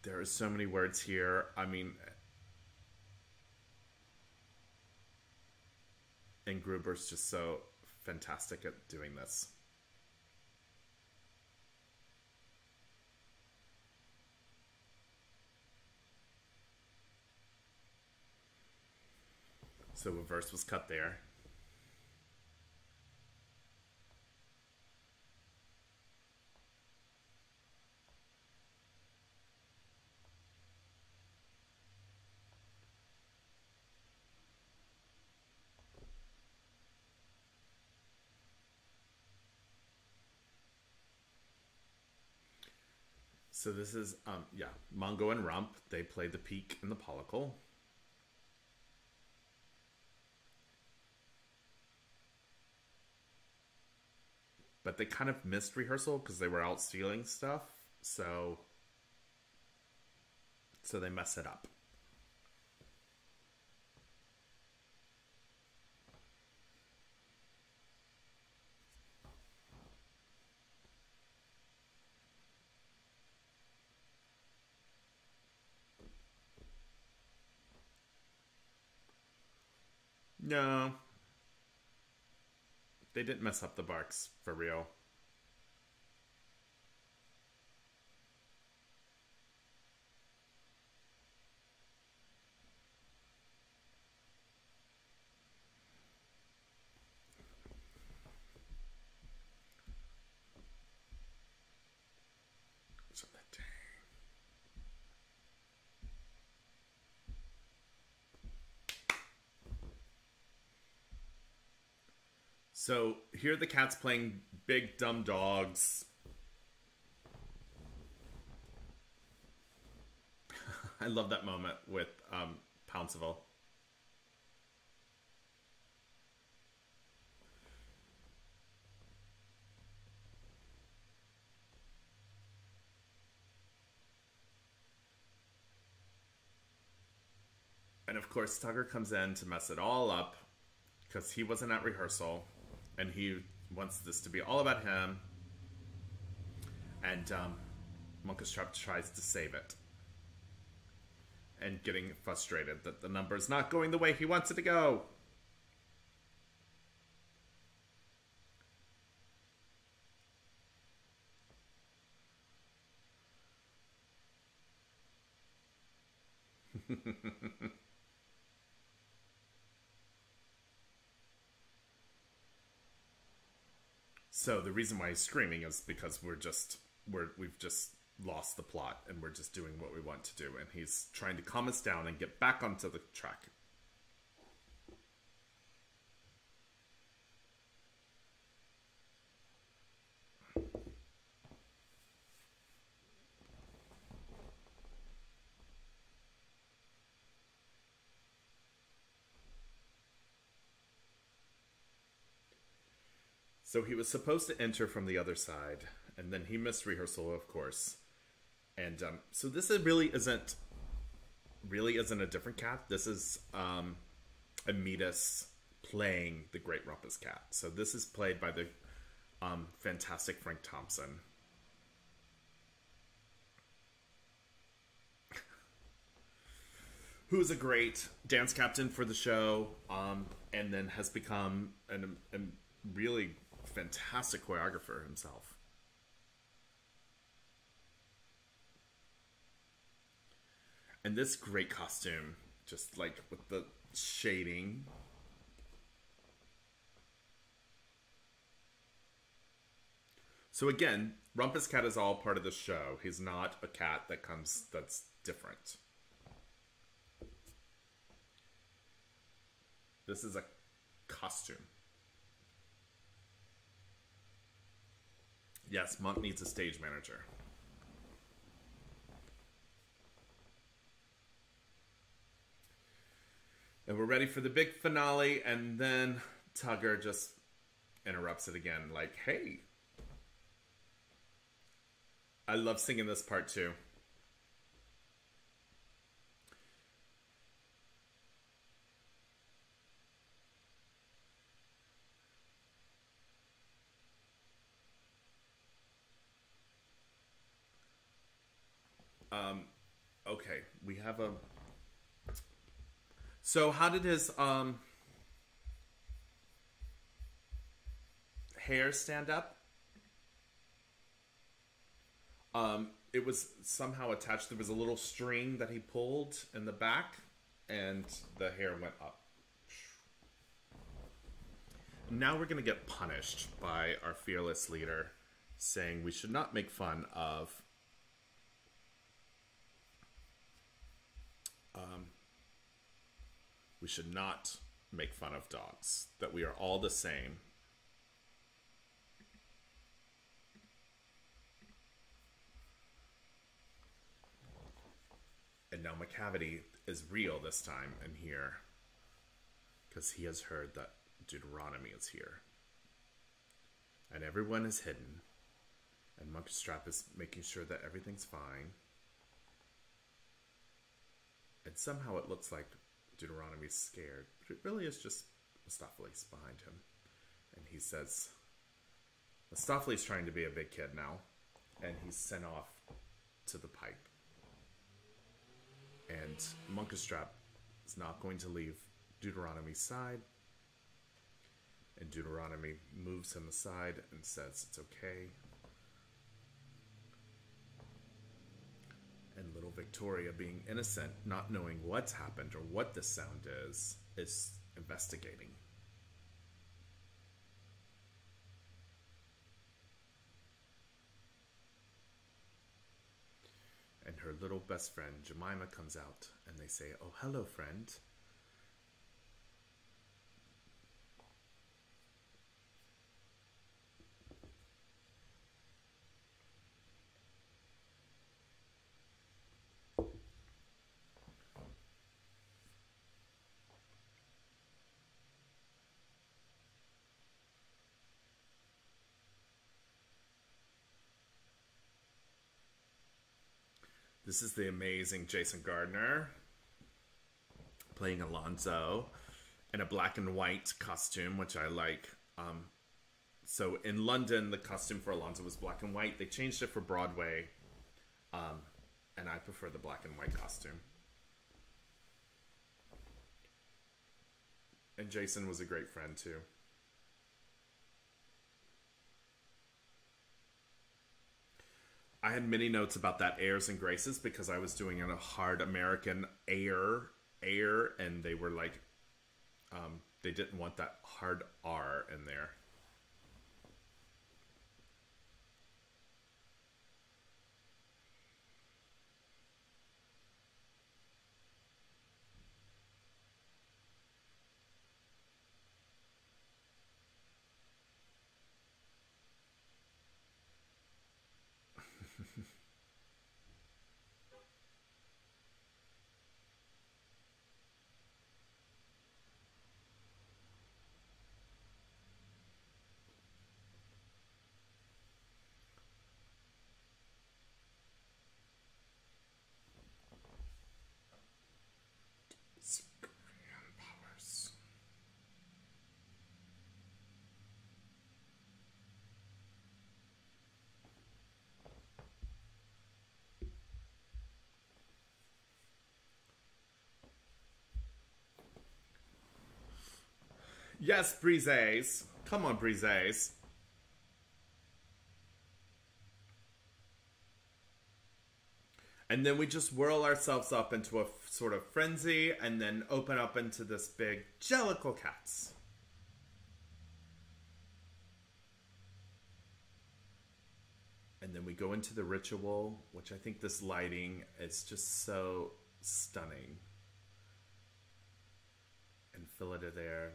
There are so many words here. I mean, and Gruber's just so fantastic at doing this. So a verse was cut there. So this is um yeah, Mungo and Rump. They play the peak and the pollicle. but they kind of missed rehearsal because they were out stealing stuff. So, so they mess it up. No. They didn't mess up the barks for real. So here the cat's playing big dumb dogs. I love that moment with um, Pouncival. And of course, Tugger comes in to mess it all up because he wasn't at rehearsal and he wants this to be all about him. And um, Trap tries to save it. And getting frustrated that the number is not going the way he wants it to go. So the reason why he's screaming is because we're just we're we've just lost the plot and we're just doing what we want to do and he's trying to calm us down and get back onto the track. So he was supposed to enter from the other side, and then he missed rehearsal, of course. And um, so this is really isn't really isn't a different cat. This is um, Admetus playing the Great Rumpus Cat. So this is played by the um, fantastic Frank Thompson. Who's a great dance captain for the show, um, and then has become an, a really fantastic choreographer himself. And this great costume, just like with the shading. So again, Rumpus Cat is all part of the show. He's not a cat that comes that's different. This is a costume. Yes, Monk needs a stage manager. And we're ready for the big finale, and then Tugger just interrupts it again, like, hey. I love singing this part too. Um, okay, we have a. So, how did his um hair stand up? Um, it was somehow attached. There was a little string that he pulled in the back, and the hair went up. Now we're going to get punished by our fearless leader saying we should not make fun of um, we should not make fun of dogs, that we are all the same. And now Macavity is real this time and here because he has heard that Deuteronomy is here. and everyone is hidden. And Munkustrap is making sure that everything's fine. And somehow it looks like Deuteronomy's scared, but it really is just Mistoffelees behind him. And he says, Mistoffelees trying to be a big kid now, and he's sent off to the pipe. And Munkustrap is not going to leave Deuteronomy's side. And Deuteronomy moves him aside and says it's okay. And little Victoria, being innocent, not knowing what's happened or what this sound is, is investigating. And her little best friend, Jemima, comes out and they say, Oh, hello, friend. This is the amazing Jason Gardiner playing Alonzo in a black and white costume, which I like. Um, so in London, the costume for Alonzo was black and white. They changed it for Broadway, um, and I prefer the black and white costume. And Jason was a great friend too. I had many notes about that airs and graces because I was doing a hard American air air and they were like um, they didn't want that hard R in there. powers. Yes, Brises. Come on, Brises. And then we just whirl ourselves up into a sort of frenzy and then open up into this big Jellicle Cats. And then we go into the ritual, which I think this lighting is just so stunning. And Phyllida there.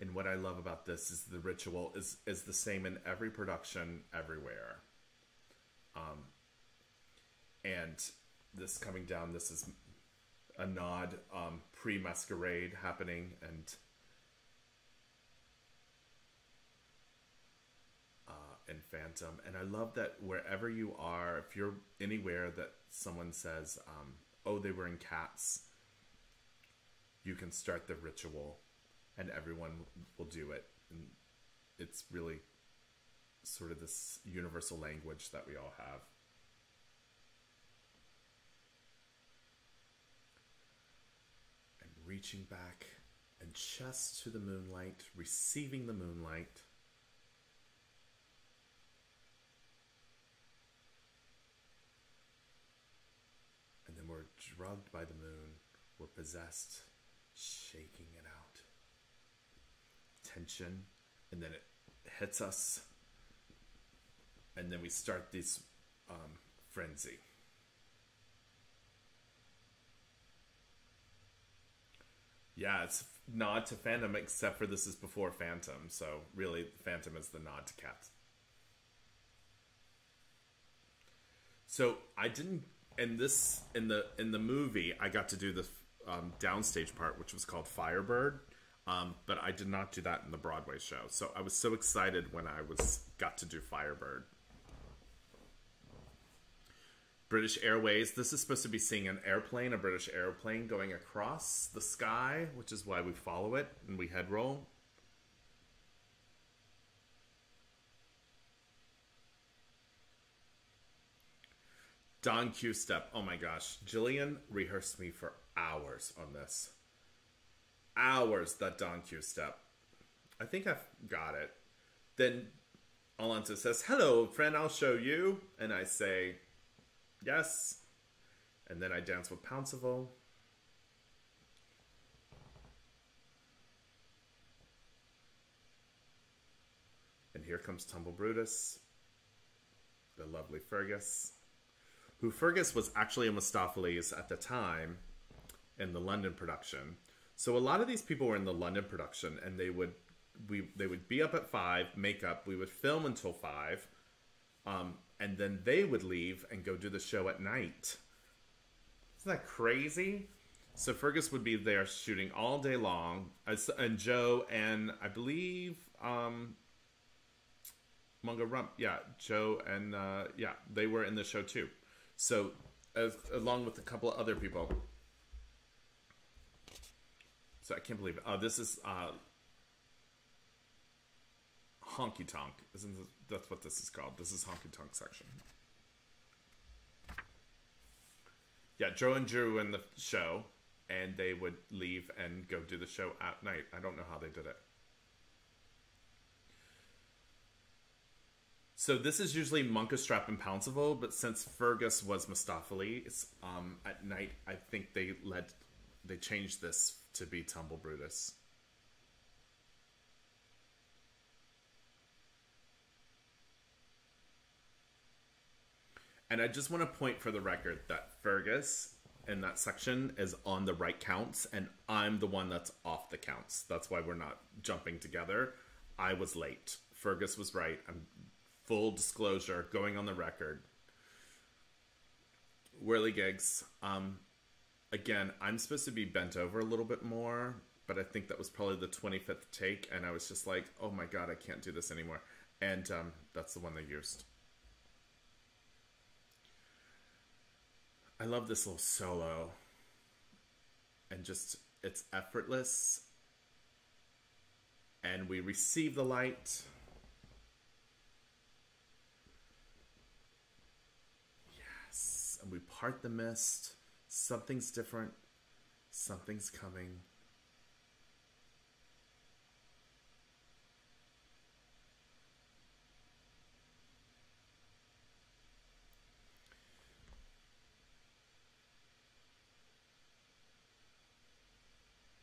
And what I love about this is the ritual is is the same in every production everywhere. Um, and this coming down, this is a nod um, pre masquerade happening, and uh, and Phantom. And I love that wherever you are, if you're anywhere that someone says, um, "Oh, they were in cats," you can start the ritual and everyone will do it. And it's really sort of this universal language that we all have. And reaching back and just to the moonlight, receiving the moonlight. And then we're drugged by the moon, we're possessed, shaking it tension and then it hits us and then we start this um, frenzy. Yeah it's nod to phantom except for this is before phantom so really phantom is the nod to cats so i didn't in this in the in the movie i got to do the um, downstage part which was called firebird Um, but I did not do that in the Broadway show. So I was so excited when I was got to do Firebird. British Airways. This is supposed to be seeing an airplane, a British airplane going across the sky, which is why we follow it and we head roll. Don Q step. Oh my gosh. Gillian rehearsed me for hours on this. Hours that Don Q step. I think I've got it. Then Alonzo says, Hello, friend, I'll show you. And I say, Yes. And then I dance with Pouncival. And here comes Tumblebrutus, the lovely Fergus who Fergus was actually a Mistoffelees at the time in the London production. So a lot of these people were in the London production, and they would we they would be up at five, make up. We would film until five, um, and then they would leave and go do the show at night. Isn't that crazy? So Fergus would be there shooting all day long, and Jo and I believe um, Mungo Rump, yeah, Jo and uh, yeah, they were in the show too. So, as, along with a couple of other people. So I can't believe it. Oh, this is uh, Honky Tonk. Isn't this, that's what this is called? This is Honky Tonk section. Yeah, Jo and Drew in the show, and they would leave and go do the show at night. I don't know how they did it. So this is usually Munkustrap and Pouncival, but since Fergus was Mistoffelees, um, at night I think they led they changed this to be Tumblebrutus. And I just want to point for the record that Fergus in that section is on the right counts, and I'm the one that's off the counts. That's why we're not jumping together. I was late. Fergus was right. I'm full disclosure, going on the record. Whirligigs. Um, again, I'm supposed to be bent over a little bit more, but I think that was probably the 25th take, and I was just like, oh my god, I can't do this anymore. And um, that's the one they used. I love this little solo. And just, it's effortless. And we receive the light. Yes. And we part the mist. Something's different. Something's coming.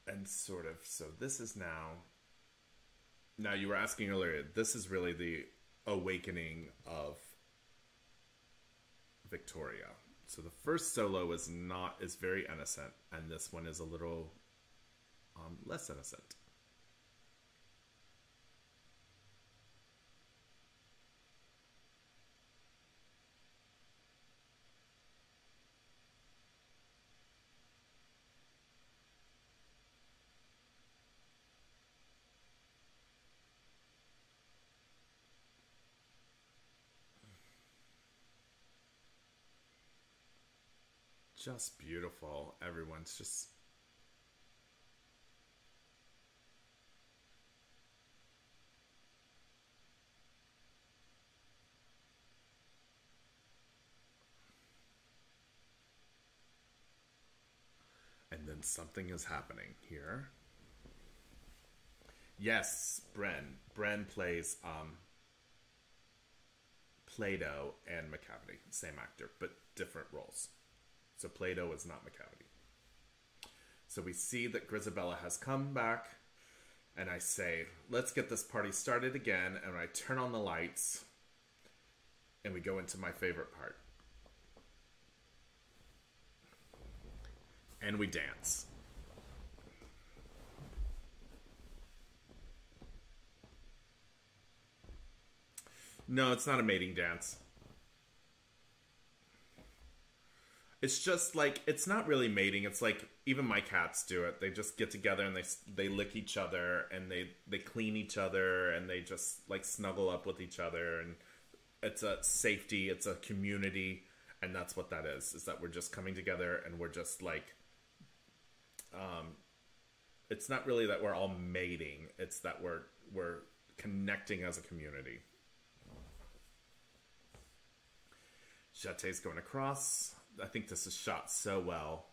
And sort of, so this is now. Now, you were asking earlier, this is really the awakening of Victoria. So the first solo is not is very innocent, and this one is a little um, less innocent. Just beautiful. Everyone's just And then something is happening here. Yes, Bryn. Bryn plays um, Plato and Macavity, same actor, but different roles. So Plato is not Macavity. So we see that Grizabella has come back, and I say, let's get this party started again. And I turn on the lights, and we go into my favorite part. And we dance. No, it's not a mating dance. It's just like it's not really mating. It's like even my cats do it. They just get together and they they lick each other and they they clean each other and they just like snuggle up with each other and it's a safety, it's a community, and that's what that is. Is that we're just coming together and we're just like um it's not really that we're all mating. It's that we're we're connecting as a community. Jete's going across. I think this is shot so well.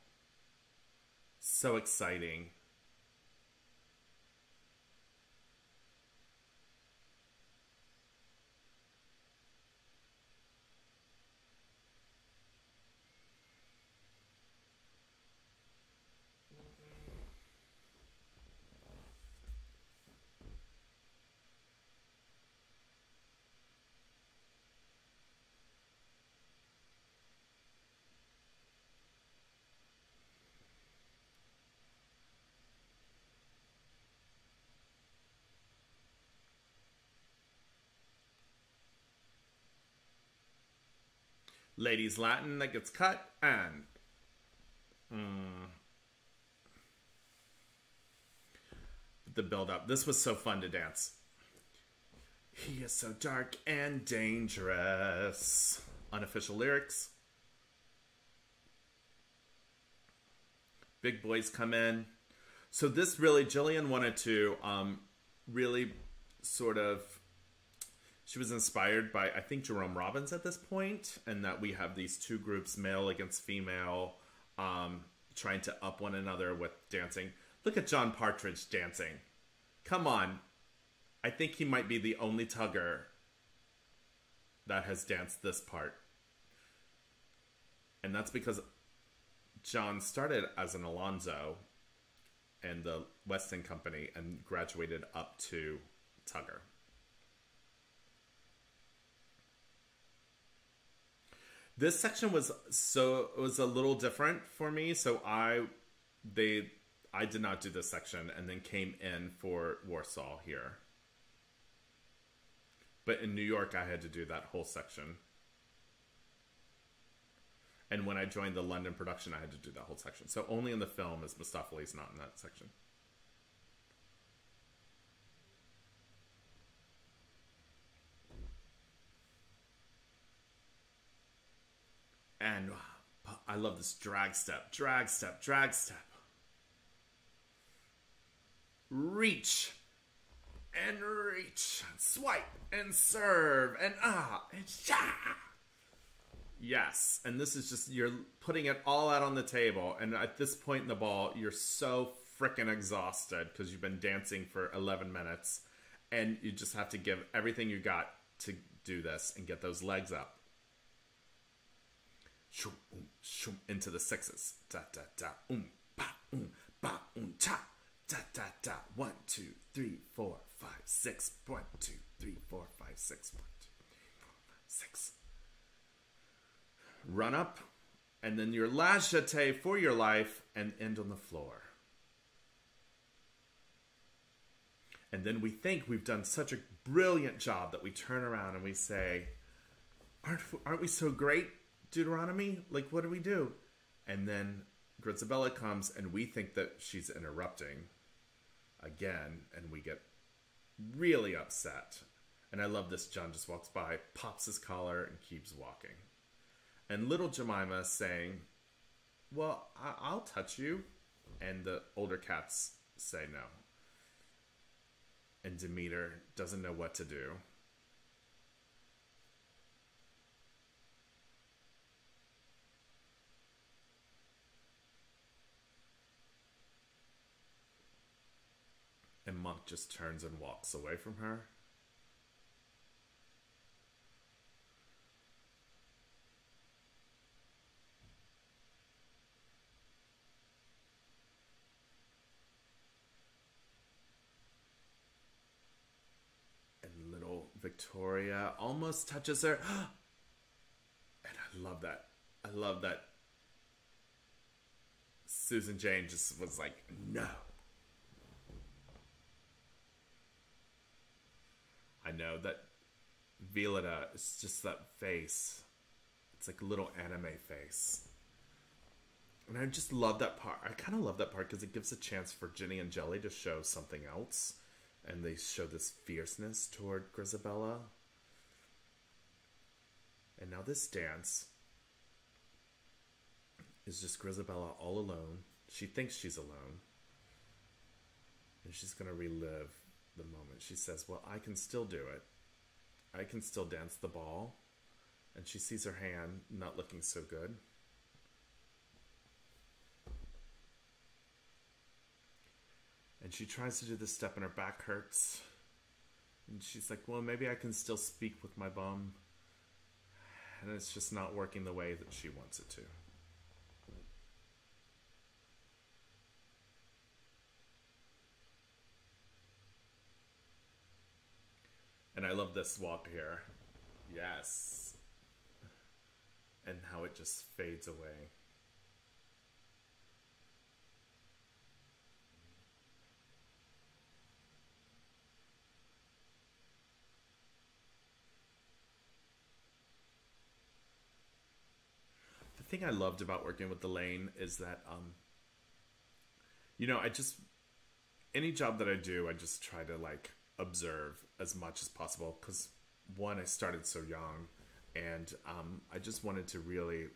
So exciting. Ladies Latin that gets cut and mm, the build up. This was so fun to dance. He is so dark and dangerous. Unofficial lyrics. Big boys come in. So this really, Gillian wanted to um, really sort of she was inspired by I think Jerome Robbins at this point, and that we have these two groups, male against female, um, trying to up one another with dancing. Look at John Partridge dancing. Come on. I think he might be the only tugger that has danced this part. And that's because John started as an Alonzo and the Weston Company and graduated up to Tugger. This section was so it was a little different for me. So I they I did not do this section and then came in for Warsaw here. But in New York I had to do that whole section. And when I joined the London production I had to do that whole section. So only in the film is Mistoffelees not in that section. And I love this drag step, drag step, drag step. Reach and reach, swipe and serve and ah and sha. Yes, and this is just you're putting it all out on the table, and at this point in the ball, you're so freaking exhausted because you've been dancing for 11 minutes, and you just have to give everything you got to do this and get those legs up shoo, um, shoo, into the sixes. Da da da, um, ba, um, ba, um, cha. Da da da. One, two, three, four, five, six. One, two, three, four, five, six. One, two, three, four, five, six. Run up, and then your last jeté for your life, and end on the floor. And then we think we've done such a brilliant job that we turn around and we say, aren't, aren't we so great? Deuteronomy? Like, what do we do? And then Grizabella comes, and we think that she's interrupting again, and we get really upset. And I love this. John just walks by, pops his collar, and keeps walking. And little Jemima saying, Well, I- will touch you. And the older cats say no. And Demeter doesn't know what to do. And Monk just turns and walks away from her. And little Victoria almost touches her. and I love that. I love that Susan Jane just was like, no. I know that Violeta is just that face. It's like a little anime face. and I just love that part. I kind of love that part because it gives a chance for Ginny and Jelly to show something else, and they show this fierceness toward Grizabella. And now this dance is just Grizabella all alone. She thinks she's alone, and she's gonna relive the moment. She says, "Well, I can still do it. I can still dance the ball." And she sees her hand not looking so good. And she tries to do the step and her back hurts. And she's like, well, maybe I can still speak with my bum. And it's just not working the way that she wants it to. This walk here. Yes. And how it just fades away. The thing I loved about working with Elaine is that, um, you know, I just, any job that I do, I just try to like observe as much as possible because one, I started so young and um, I just wanted to really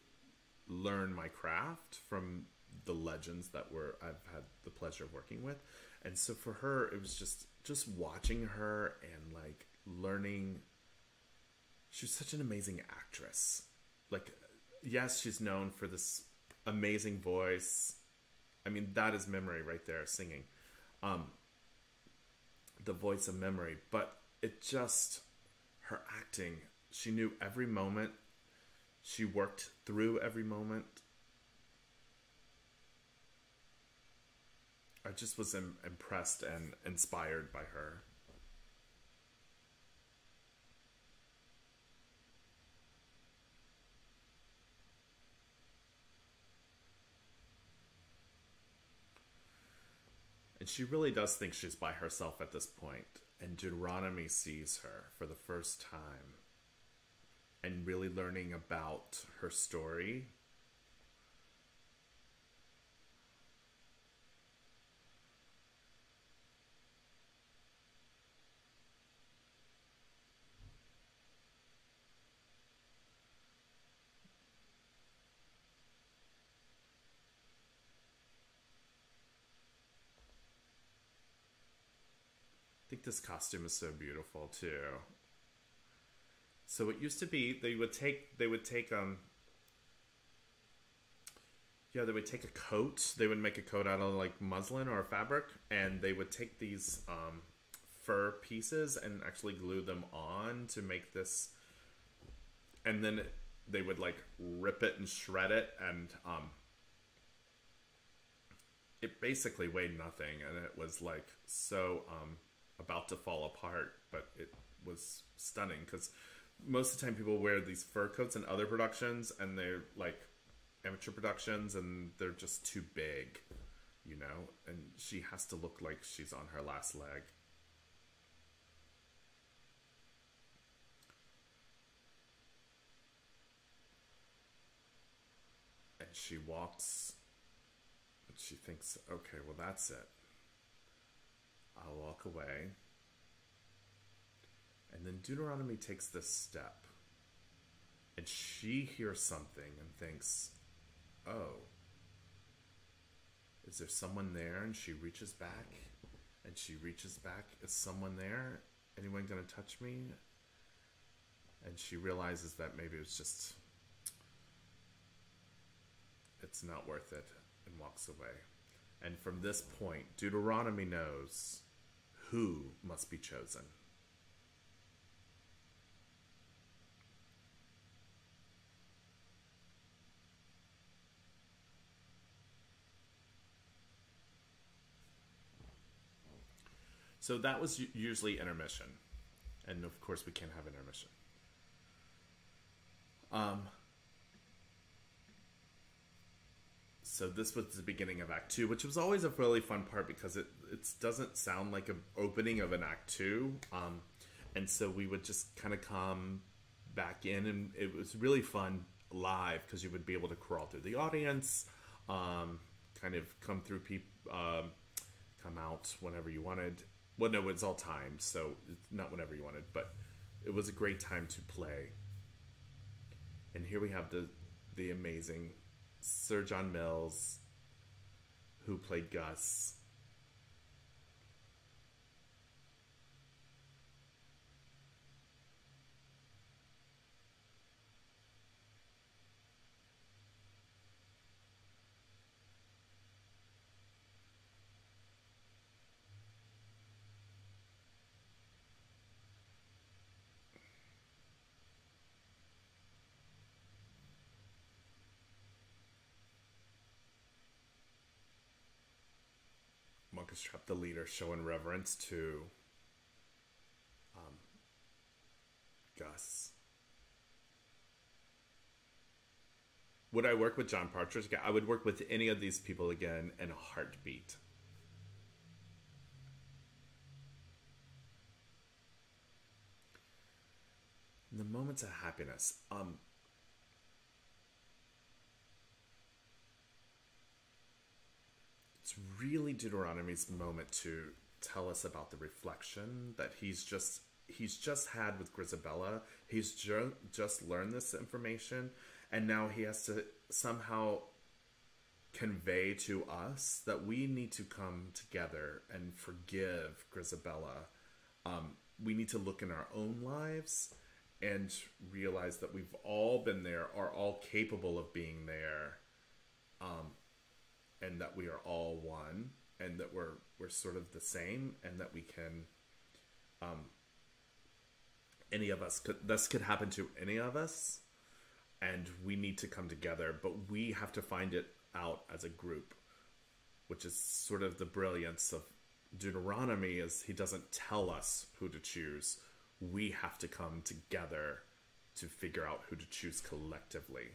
learn my craft from the legends that were I've had the pleasure of working with. And so for her, it was just just watching her and like learning. She was such an amazing actress. Like, yes, she's known for this amazing voice. I mean, that is memory right there, singing. Um, the voice of memory, but it just her acting. She knew every moment. She worked through every moment. I just was Im- impressed and inspired by her. And she really does think she's by herself at this point. And Deuteronomy sees her for the first time and really learning about her story. This costume is so beautiful too. So it used to be they would take they would take um yeah they would take a coat they would make a coat out of like muslin or fabric and they would take these um, fur pieces and actually glue them on to make this and then they would like rip it and shred it and um it basically weighed nothing and it was like so um about to fall apart but it was stunning because most of the time people wear these fur coats in other productions and they're like amateur productions and they're just too big you know? And she has to look like she's on her last leg. And she walks and she thinks okay well that's it i'll walk away and then Deuteronomy takes this step. And she hears something and thinks, oh, is there someone there? And she reaches back and she reaches back. Is someone there? Anyone going to touch me? And she realizes that maybe it's just, it's not worth it and walks away. And from this point, Deuteronomy knows who must be chosen. So that was usually intermission. And of course, we can't have intermission. Um, so this was the beginning of Act Two, which was always a really fun part because it it doesn't sound like an opening of an Act Two, um, and so we would just kind of come back in, and it was really fun live because you would be able to crawl through the audience. um, kind of come through people, um, come out whenever you wanted. Well, no, it's all timed, so not whenever you wanted, but it was a great time to play. And here we have the the amazing Sir John Mills, who played Gus. Munkustrap, the leader, showing reverence to um, Gus. Would I work with John Partridge? I would work with any of these people again in a heartbeat. The moments of happiness. Um, really Deuteronomy's moment to tell us about the reflection that he's just he's just had with Grizabella. He's ju- just learned this information, and now he has to somehow convey to us that we need to come together and forgive Grizabella. Um, we need to look in our own lives and realize that we've all been there, are all capable of being there. Um, and that we are all one and that we're we're sort of the same and that we can um any of us could this could happen to any of us and we need to come together but we have to find it out as a group which is sort of the brilliance of Deuteronomy is he doesn't tell us who to choose. We have to come together to figure out who to choose collectively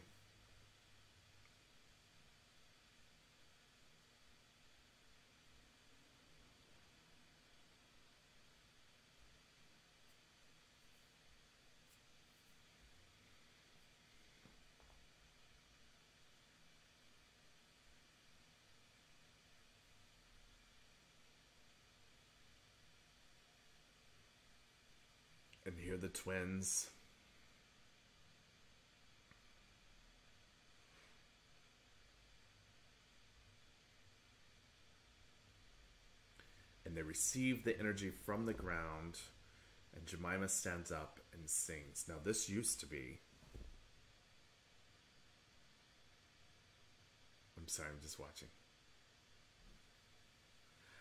and here the twins. And they receive the energy from the ground, and Jemima stands up and sings. Now, this used to be. I'm sorry, I'm just watching.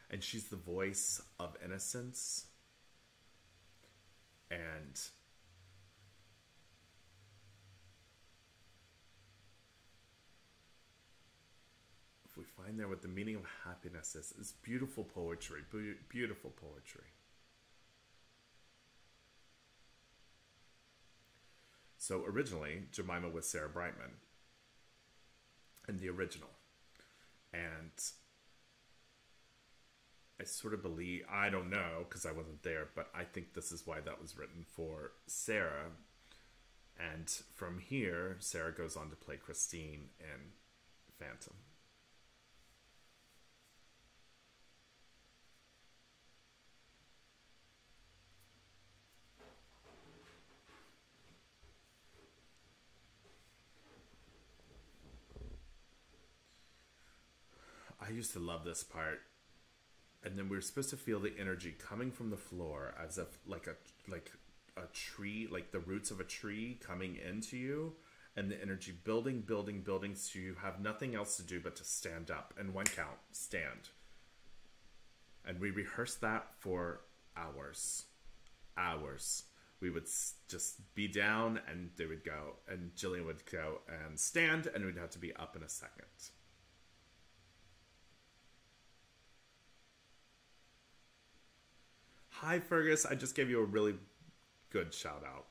And she's the voice of innocence and if we find there what the meaning of happiness is, it's beautiful poetry, beautiful poetry. So originally, Jemima was Sarah Brightman in the original. And I sort of believe, I don't know because I wasn't there, but I think this is why that was written for Sarah. And from here, Sarah goes on to play Christine in Phantom. I used to love this part and then we are supposed to feel the energy coming from the floor as if like a like a tree like the roots of a tree coming into you and the energy building building building so you have nothing else to do but to stand up and one count stand. And we rehearsed that for hours hours. We would just be down and they would go and Gillian would go and stand and we'd have to be up in a second Hi, Fergus. I just gave you a really good shout out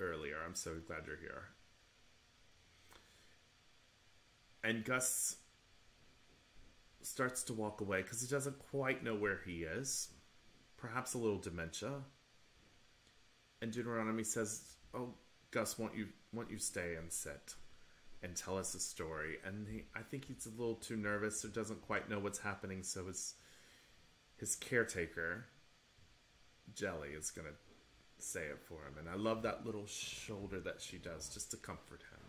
earlier. I'm so glad you're here. And Gus starts to walk away because he doesn't quite know where he is. Perhaps a little dementia. And Deuteronomy says, "Oh, Gus, won't you won't you stay and sit?" and tell us a story. And he, I think he's a little too nervous or doesn't quite know what's happening. So his his caretaker, Jelly, is gonna say it for him. And I love that little shoulder that she does just to comfort him.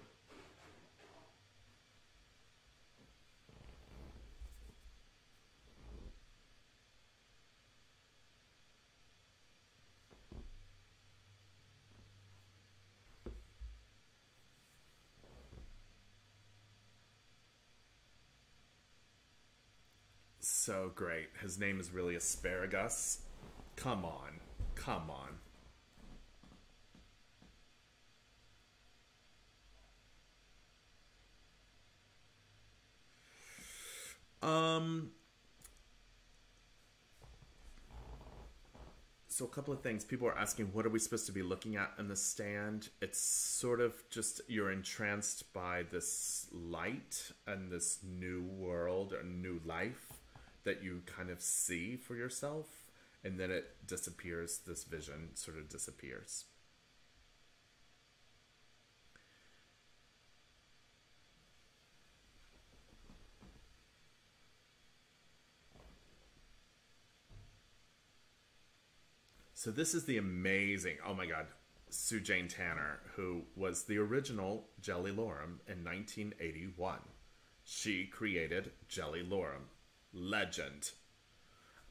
so great. His name is really Asparagus. Come on. Come on. Um so a couple of things people are asking what are we supposed to be looking at in the stand it's sort of just you're entranced by this light and this new world or new life that you kind of see for yourself and then it disappears this vision sort of disappears. So this is the amazing oh my god sue jane tanner who was the original Jellylorum in 1981 she created Jellylorum legend.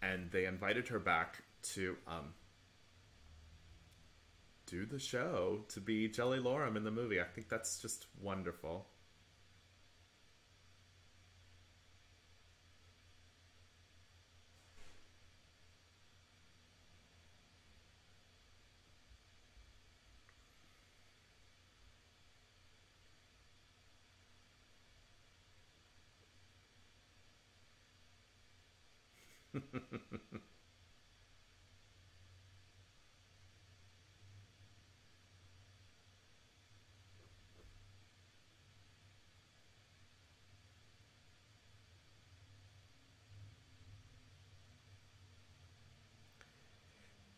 And they invited her back to um, do the show to be Jellylorum in the movie. I think that's just wonderful.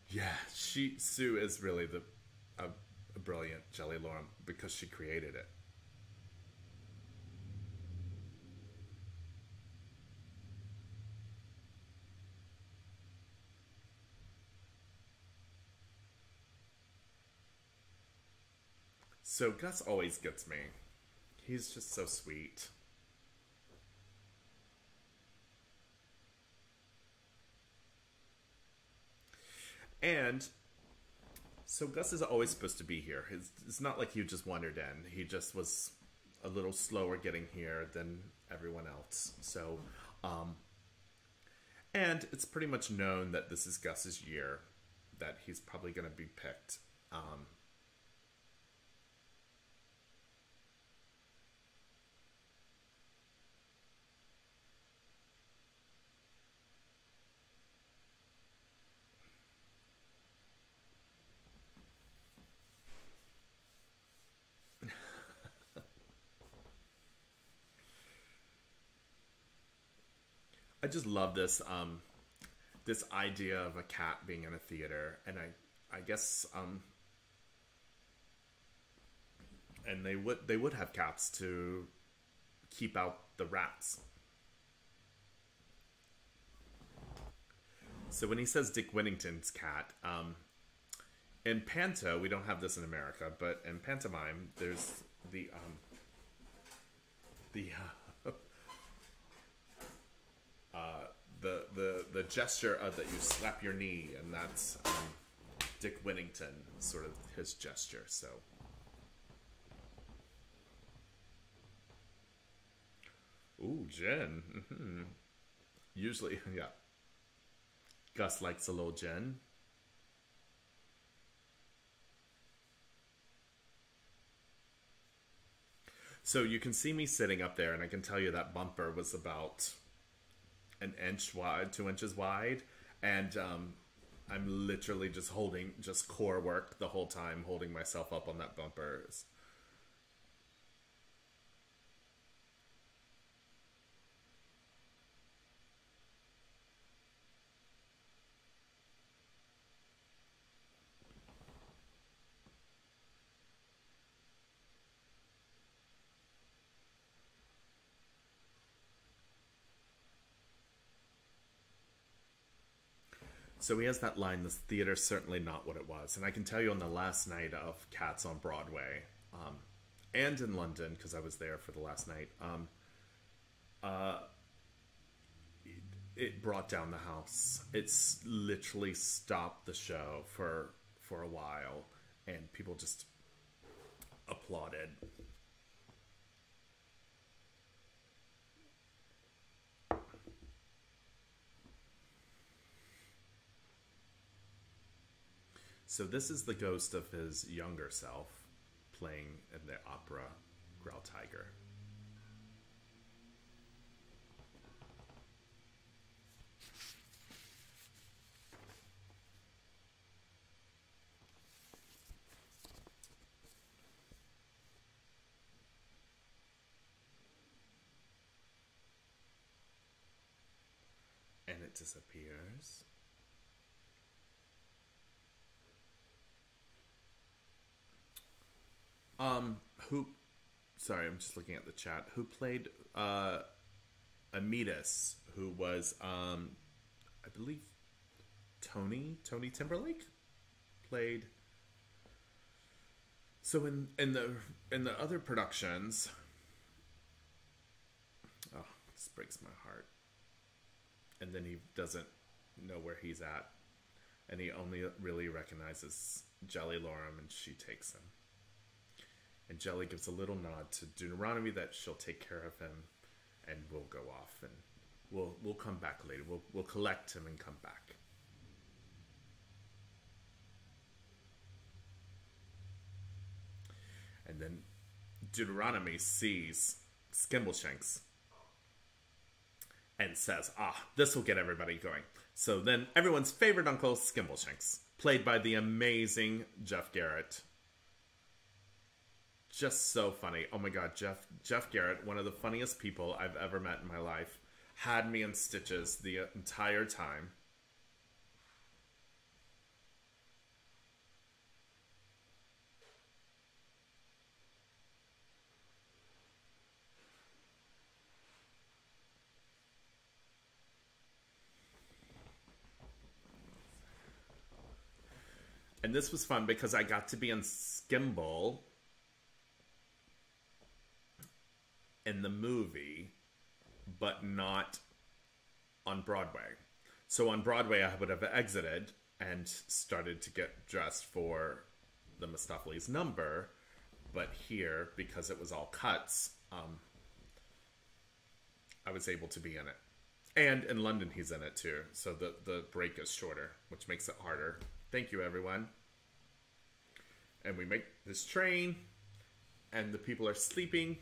yeah, she Sue is really the a, a brilliant Jellylorum because she created it. So Gus always gets me. He's just so sweet. And so Gus is always supposed to be here. It's, it's not like he just wandered in. He just was a little slower getting here than everyone else. So, um, and it's pretty much known that this is Gus's year, that he's probably going to be picked. Um, I just love this um, this idea of a cat being in a theater, and I I guess um, and they would they would have cats to keep out the rats. So when he says Dick Whittington's cat, um, in panto we don't have this in America, but in pantomime there's the um, the uh, the the the gesture of that you slap your knee, and that's um, Dick Whittington, sort of his gesture. So. Ooh, gin. Mm-hmm. Usually, yeah. Gus likes a little gin. So you can see me sitting up there, and I can tell you that bumper was about an inch wide, two inches wide, and um, I'm literally just holding just core work the whole time, holding myself up on that bumper. So he has that line, this theater's certainly not what it was. And I can tell you on the last night of Cats on Broadway, um, and in London, because I was there for the last night, um, uh, it, it brought down the house. It's literally stopped the show for for a while, and people just applauded. So this is the ghost of his younger self playing in the opera Growltiger. And it disappears. Um, who? Sorry, I'm just looking at the chat. Who played uh, Amidus? Who was, um, I believe, Tony Tony Timberlake played. So in in the in the other productions, oh, this breaks my heart. And then he doesn't know where he's at, and he only really recognizes Jellylorum, and she takes him. And Jelly gives a little nod to Deuteronomy that she'll take care of him and we'll go off and we'll we'll come back later. We'll we'll collect him and come back. And then Deuteronomy sees Skimbleshanks and says, Ah, this will get everybody going. So then everyone's favorite uncle, Skimbleshanks, played by the amazing Jeff Garratt, just so funny. Oh my god, Jeff Jeff Garratt, one of the funniest people I've ever met in my life, had me in stitches the entire time. And this was fun because I got to be in Skimble in the movie, but not on Broadway. So on Broadway, I would have exited and started to get dressed for the Mistoffelees number, but here, because it was all cuts, um, I was able to be in it. And in London, he's in it too, so the, the break is shorter, which makes it harder. Thank you, everyone. And we make this train, and the people are sleeping.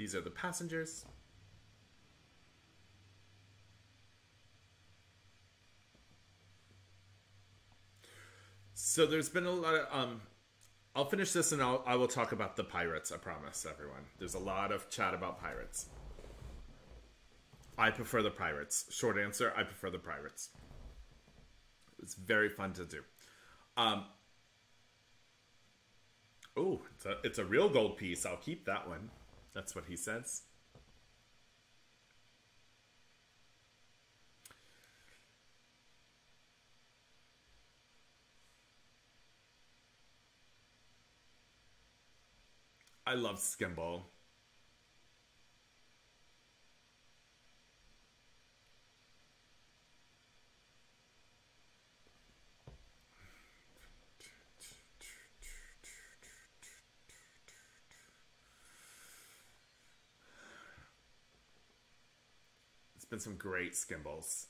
These are the passengers. So there's been a lot of um I'll finish this and I'll I will talk about the pirates, I promise everyone. There's a lot of chat about pirates. I prefer the pirates. Short answer, I prefer the pirates. It's very fun to do. Um Oh, it's a, it's a real gold piece. I'll keep that one. That's what he says. I love Skimble. Been some great skimbles.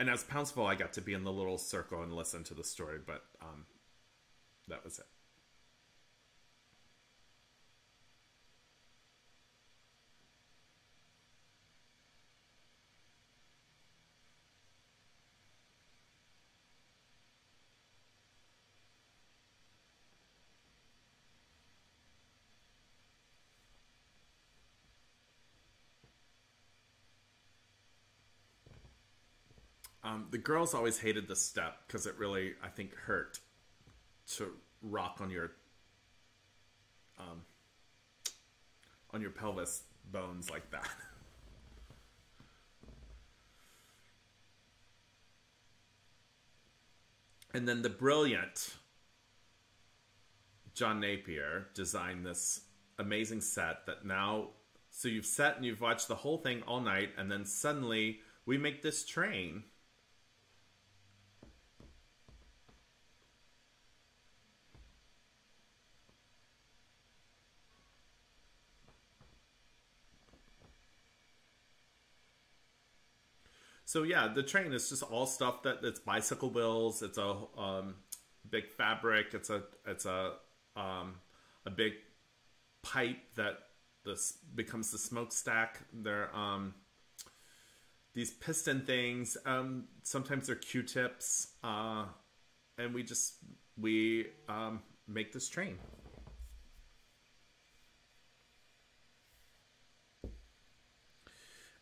And as Pouncival, I got to be in the little circle and listen to the story, but um, that was it. Um, the girls always hated the step because it really, I think, hurt to rock on your um, on your pelvis bones like that. And then the brilliant John Napier designed this amazing set that now so you've set and you've watched the whole thing all night and then suddenly we make this train So yeah, the train is just all stuff that it's bicycle wheels. It's a um, big fabric. It's a it's a um, a big pipe that this becomes the smokestack. They're um, these piston things. Um, sometimes they're Q-tips, uh, and we just we um, make this train.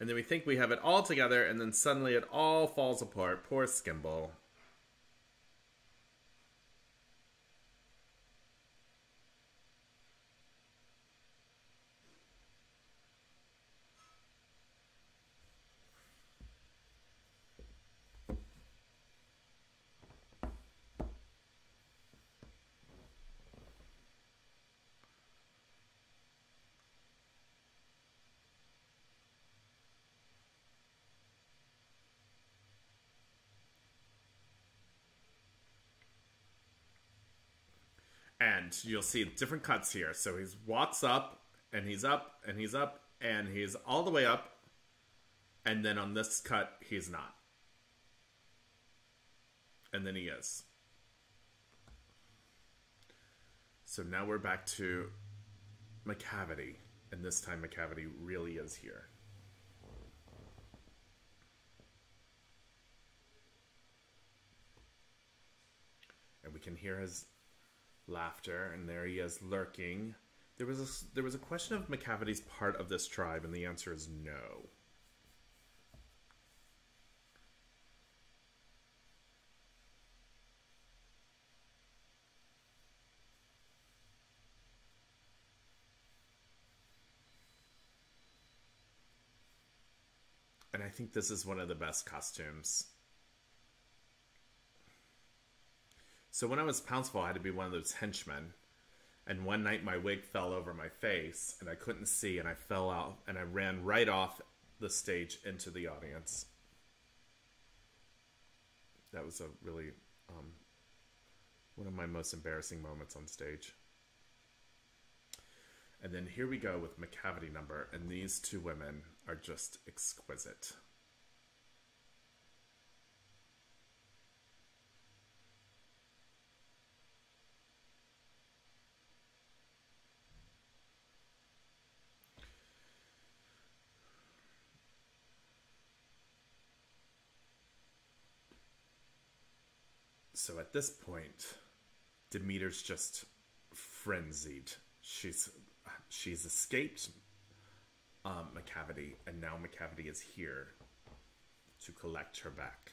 And then we think we have it all together, and then suddenly it all falls apart. Poor Skimble. You'll see different cuts here. So he walks up, and he's up, and he's up, and he's all the way up, and then on this cut, he's not. And then he is. So now we're back to Macavity, and this time Macavity really is here. And we can hear his laughter, and there he is lurking. There was a, there was a question of Macavity's part of this tribe, and the answer is no. And I think this is one of the best costumes So when I was Pouncival, I had to be one of those henchmen. And one night my wig fell over my face and I couldn't see and I fell out and I ran right off the stage into the audience. That was a really um, one of my most embarrassing moments on stage. And then here we go with Macavity number, and these two women are just exquisite. So at this point, Demeter's just frenzied. She's she's escaped um, Macavity, and now Macavity is here to collect her back.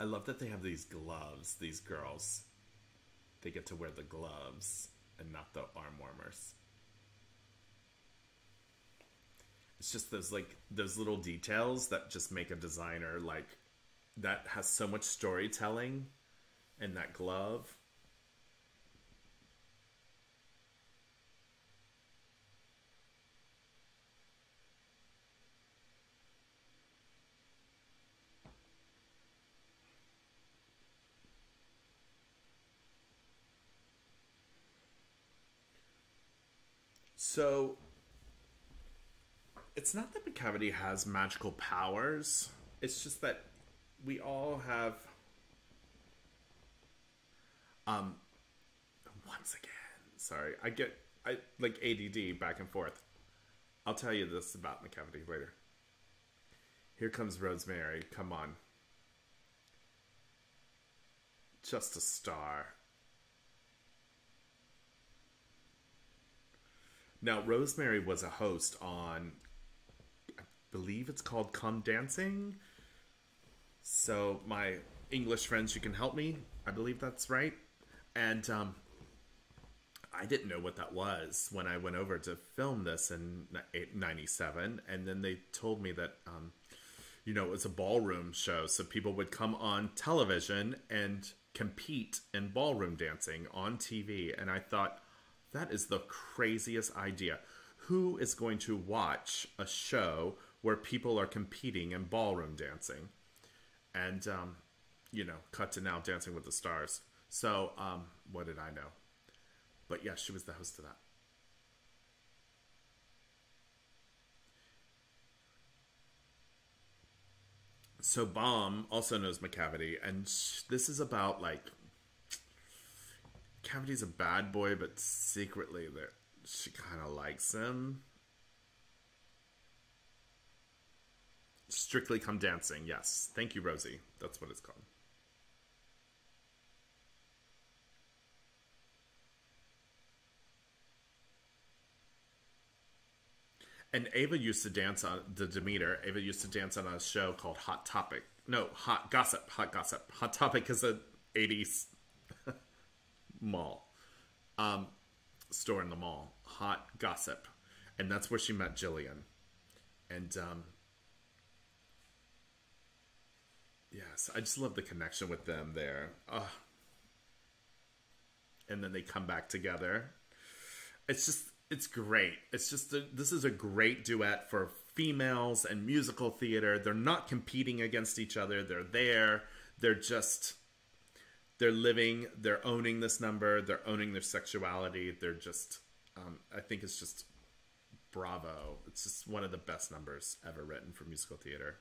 I love that they have these gloves, these girls. They get to wear the gloves and not the arm warmers. It's just those like those little details that just make a designer like that has so much storytelling in that glove. So it's not that Macavity has magical powers. It's just that we all have um once again, sorry. I get I like ADD back and forth. I'll tell you this about Macavity later. Here comes Rosemary. Come on. Just a star. Now, Rosemary was a host on believe it's called Come Dancing. So my English friends, you can help me. I believe that's right. And um, I didn't know what that was when I went over to film this in '97, and then they told me that um, you know it was a ballroom show, so people would come on television and compete in ballroom dancing on TV, and I thought that is the craziest idea. Who is going to watch a show where people are competing in ballroom dancing? And um, you know, cut to now Dancing with the Stars. So, um, what did I know? But yeah, she was the host of that. So Bomb also knows Macavity, and this is about like Cavity's a bad boy, but secretly that she kind of likes him. Strictly Come Dancing, yes. Thank you, Rosie. That's what it's called. And Aeva used to dance on the Demeter. Aeva used to dance on a show called Hot Topic. No, Hot Gossip. Hot Gossip. Hot Topic is a 80s mall um, store in the mall. Hot Gossip. And that's where she met Gillian. And um, yes, I just love the connection with them there. Ugh. And then they come back together. It's just it's great. It's just a, this is a great duet for females and musical theater. They're not competing against each other. They're there. They're just they're living. They're owning this number. They're owning their sexuality. They're just um, I think it's just bravo. It's just one of the best numbers ever written for musical theater.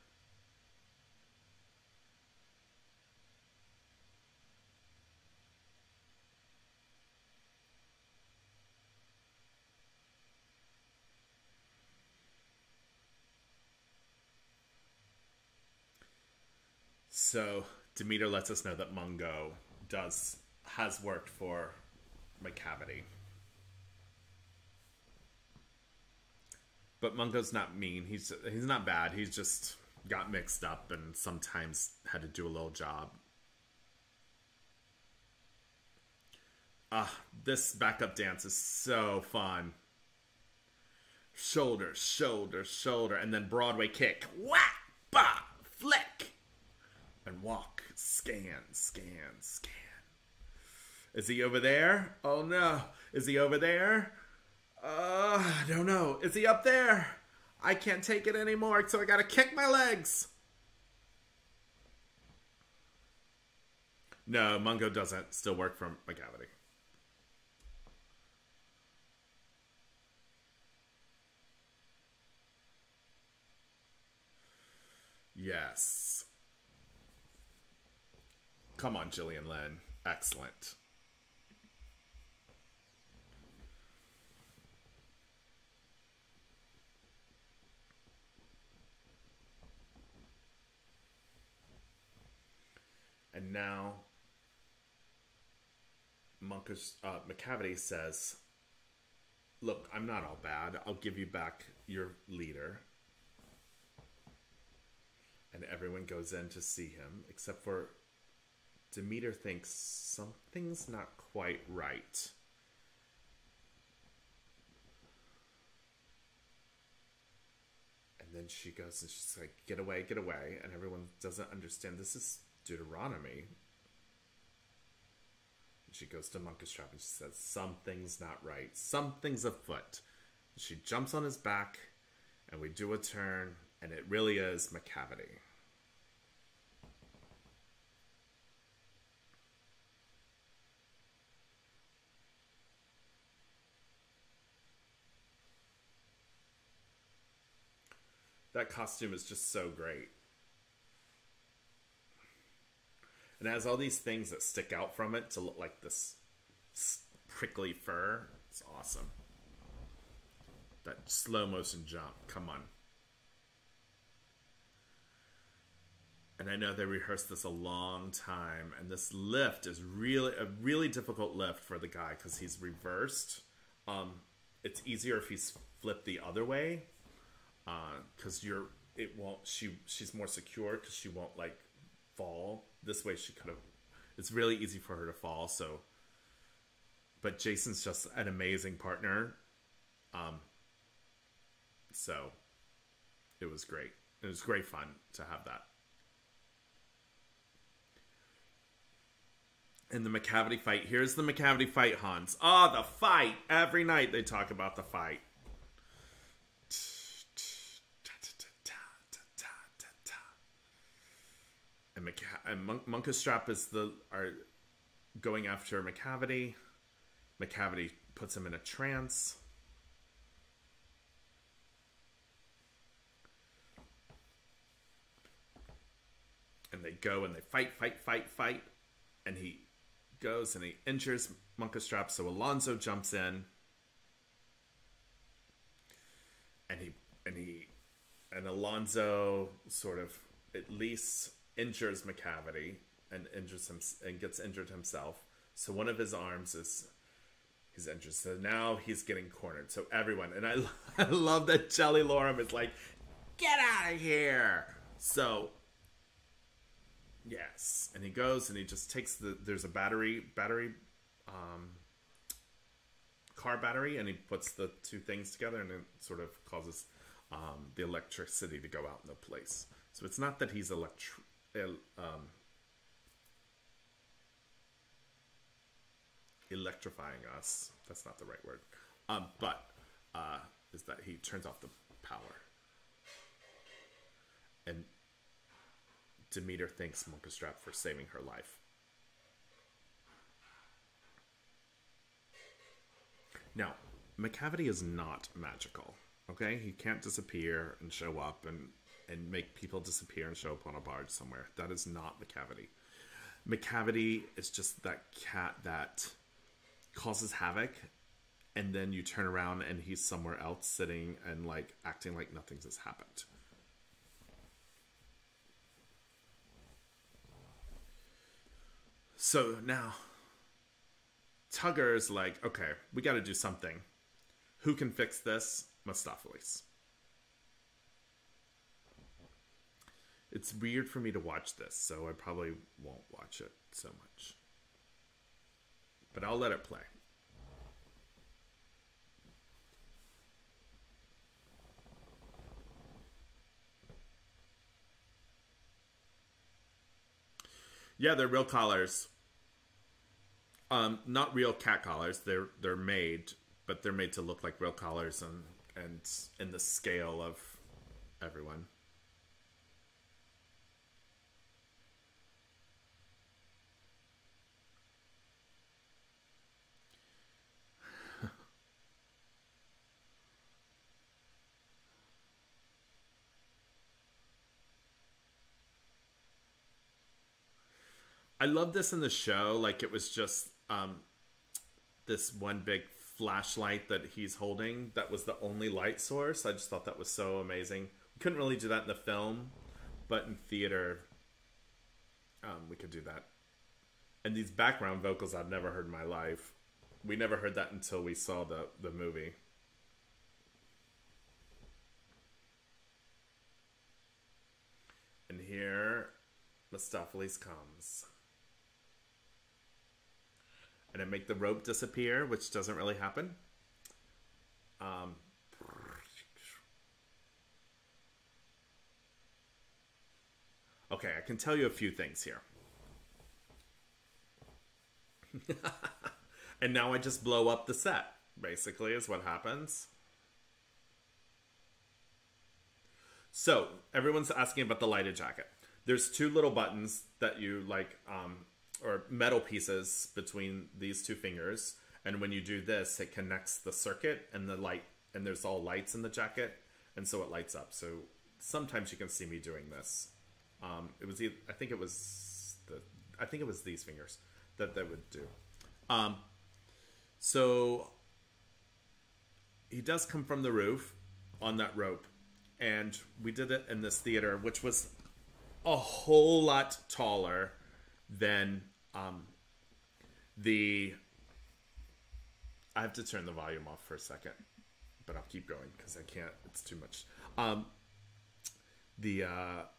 So Demeter lets us know that Mungo does has worked for Macavity. But Mungo's not mean. He's he's not bad. He's just got mixed up and sometimes had to do a little job. Ah, this backup dance is so fun. Shoulder, shoulder, shoulder, and then Broadway kick. Whack, ba, flick and walk, scan, scan, scan. Is he over there? Oh no. Is he over there? Uh, I don't know. Is he up there? I can't take it anymore, so I gotta kick my legs. No, Mungo doesn't still work from Macavity. Yes. Come on, Gillian Lynne. Excellent. And now, Monkus, uh, Macavity says, Look, I'm not all bad. I'll give you back your leader. And everyone goes in to see him, except for Demeter thinks something's not quite right. And then she goes and she's like, get away, get away. And everyone doesn't understand this is Deuteronomy. And she goes to Munkustrap and she says, Something's not right. Something's afoot. She jumps on his back and we do a turn, and it really is Macavity. That costume is just so great. And it has all these things that stick out from it to look like this prickly fur. It's awesome. That slow motion jump. Come on. And I know they rehearsed this a long time, and this lift is really a really difficult lift for the guy because he's reversed. Um, it's easier if he's flipped the other way, because uh, you're it won't. She she's more secure because she won't like fall. This way, she could have. It's really easy for her to fall. So, but Jason's just an amazing partner. Um. So, it was great. It was great fun to have that. And the Macavity fight. Here's the Macavity fight, Hans. Ah, oh, the fight. Every night they talk about the fight. And, Maca- and is the are going after Macavity. Macavity puts him in a trance. And they go and they fight, fight, fight, fight. And he goes and he injures Munkustrap, so Alonzo jumps in. And he and he and Alonzo sort of at least injures Macavity and injures him and gets injured himself. So one of his arms is he's injured. So now he's getting cornered. So everyone and I, I love that Jellylorum is like, get out of here. So yes, and he goes and he just takes the there's a battery battery um, car battery and he puts the two things together and it sort of causes um, the electricity to go out in the place. So it's not that he's electri- um, electrifying us. That's not the right word. Um, but uh, is that he turns off the power. And Demeter thanks Munkustrap for saving her life. Now, Macavity is not magical. Okay, he can't disappear and show up and and make people disappear and show up on a barge somewhere. That is not Macavity. McCavity is just that cat that causes havoc, and then you turn around and he's somewhere else sitting and like acting like nothing's has happened. So now, Tugger's like, okay, we got to do something. Who can fix this? Mistoffelees. It's weird for me to watch this, so I probably won't watch it so much. But I'll let it play. Yeah, they're real collars. Um, not real cat collars. They're they're made, but they're made to look like real collars and and in the scale of everyone. I love this in the show. Like it was just um, this one big flashlight that he's holding. That was the only light source. I just thought that was so amazing. We couldn't really do that in the film, but in theater, um, we could do that. And these background vocals I've never heard in my life. We never heard that until we saw the the movie. And here, Mistoffelees comes and I make the rope disappear, which doesn't really happen. Um, okay, I can tell you a few things here. and now I just blow up the set, basically, is what happens. So, everyone's asking about the lighted jacket. There's two little buttons that you like um, or metal pieces between these two fingers and when you do this it connects the circuit and the light and there's all lights in the jacket and so it lights up. So sometimes you can see me doing this. Um, it was i think it was the i think it was these fingers that that would do. Um, so he does come from the roof on that rope and we did it in this theater which was a whole lot taller than um, the. I have to turn the volume off for a second, but I'll keep going because I can't. It's too much. Um, the uh,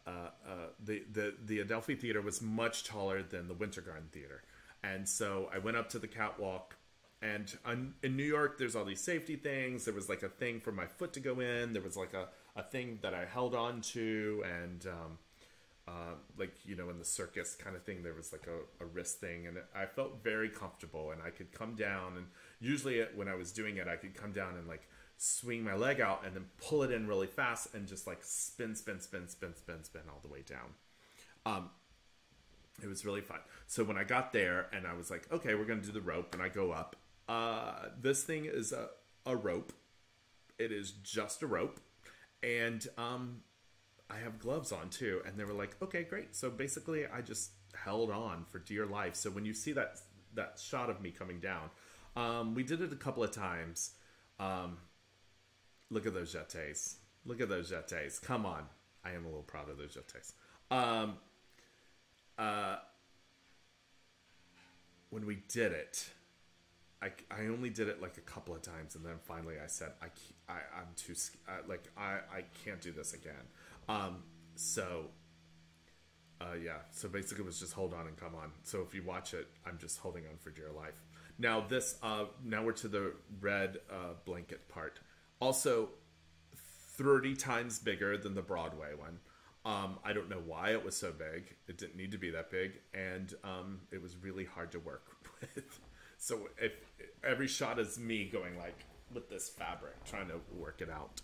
uh, uh, the the the Adelphi Theater was much taller than the Winter Garden Theater, and so I went up to the catwalk. And in New York, there's all these safety things. There was like a thing for my foot to go in. There was like a, a thing that I held on to, and um, uh, like you know in the circus kind of thing there was like a, a wrist thing and i felt very comfortable and i could come down and usually when i was doing it i could come down and like swing my leg out and then pull it in really fast and just like spin spin spin spin spin spin all the way down. Um, it was really fun. So when i got there and i was like okay we're gonna do the rope and i go up uh, this thing is a, a rope. It is just a rope and um, I have gloves on too. And they were like, okay, great. So basically, I just held on for dear life. So when you see that that shot of me coming down, um, we did it a couple of times. Um, look at those jetés. Look at those jetés. Come on. I am a little proud of those jetés. Um, uh, when we did it, I, I only did it like a couple of times, and then finally I said I, I I'm too uh, like I I can't do this again. Um, so, uh, yeah. So basically, it was just hold on and come on. So if you watch it, I'm just holding on for dear life. Now this, uh, now we're to the red uh, blanket part. Also, thirty times bigger than the Broadway one. Um, I don't know why it was so big. It didn't need to be that big, and um, it was really hard to work with. So if every shot is me going like with this fabric, trying to work it out.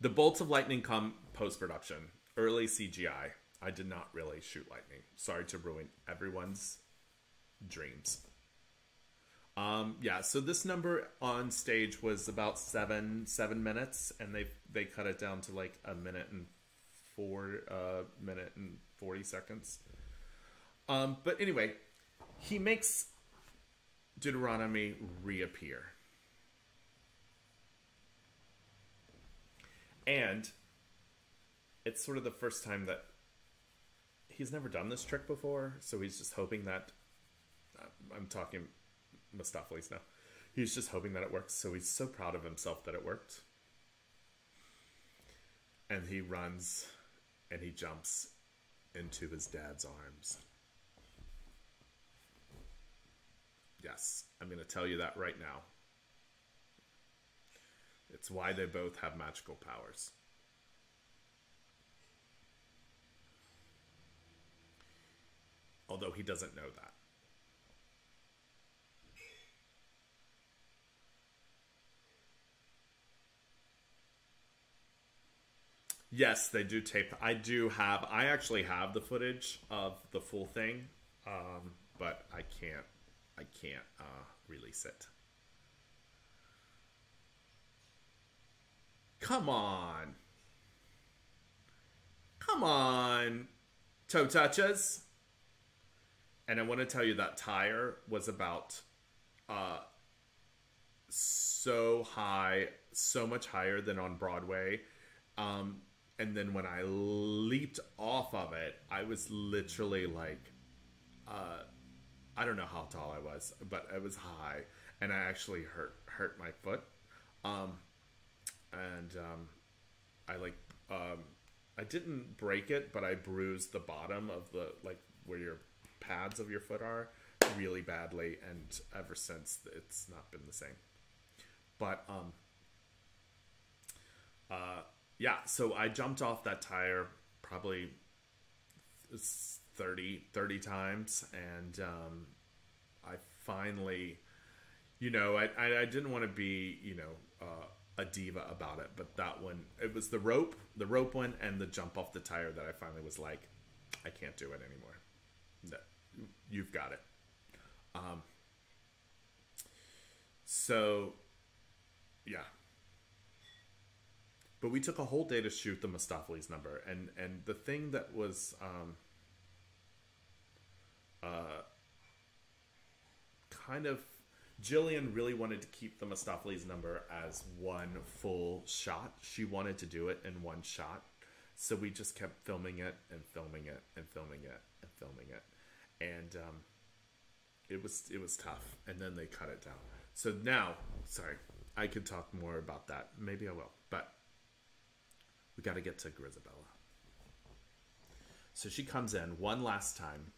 The bolts of lightning come post production, early CGI. I did not really shoot lightning. Sorry to ruin everyone's dreams. Um, yeah, so this number on stage was about seven seven minutes, and they they cut it down to like a minute and four uh, minute and forty seconds. Um, but anyway, he makes Deuteronomy reappear. And it's sort of the first time that he's never done this trick before, so he's just hoping that uh, I'm talking Mistoffelees now. He's just hoping that it works, so he's so proud of himself that it worked. And he runs and he jumps into his dad's arms. Yes, I'm going to tell you that right now. It's why they both have magical powers. Although he doesn't know that. Yes, they do tape. I do have. I actually have the footage of the full thing, um, but I can't. I can't uh, release it. Come on. Come on, toe touches. And I want to tell you that tire was about uh, so high, so much higher than on Broadway. Um, and then when I leaped off of it, I was literally like, uh, I don't know how tall I was, but it was high, and I actually hurt hurt my foot. Um, and um, I like um, I didn't break it, but I bruised the bottom of the like where your pads of your foot are really badly, and ever since it's not been the same. But um, uh, yeah, so I jumped off that tire probably 30, 30 times, and um, I finally, you know, I, I, I didn't want to be, you know, uh, a diva about it, but that one it was the rope, the rope one, and the jump off the tire that I finally was like, I can't do it anymore. No, you've got it. Um. So, yeah. But we took a whole day to shoot the Mistoffelees number, and and the thing that was um. Uh. Kind of Gillian really wanted to keep the Mistoffelees number as one full shot. She wanted to do it in one shot. So we just kept filming it and filming it and filming it and filming it. And um, it was it was tough. And then they cut it down. So now, sorry, I could talk more about that. Maybe I will. But we got to get to Grizabella. So she comes in one last time.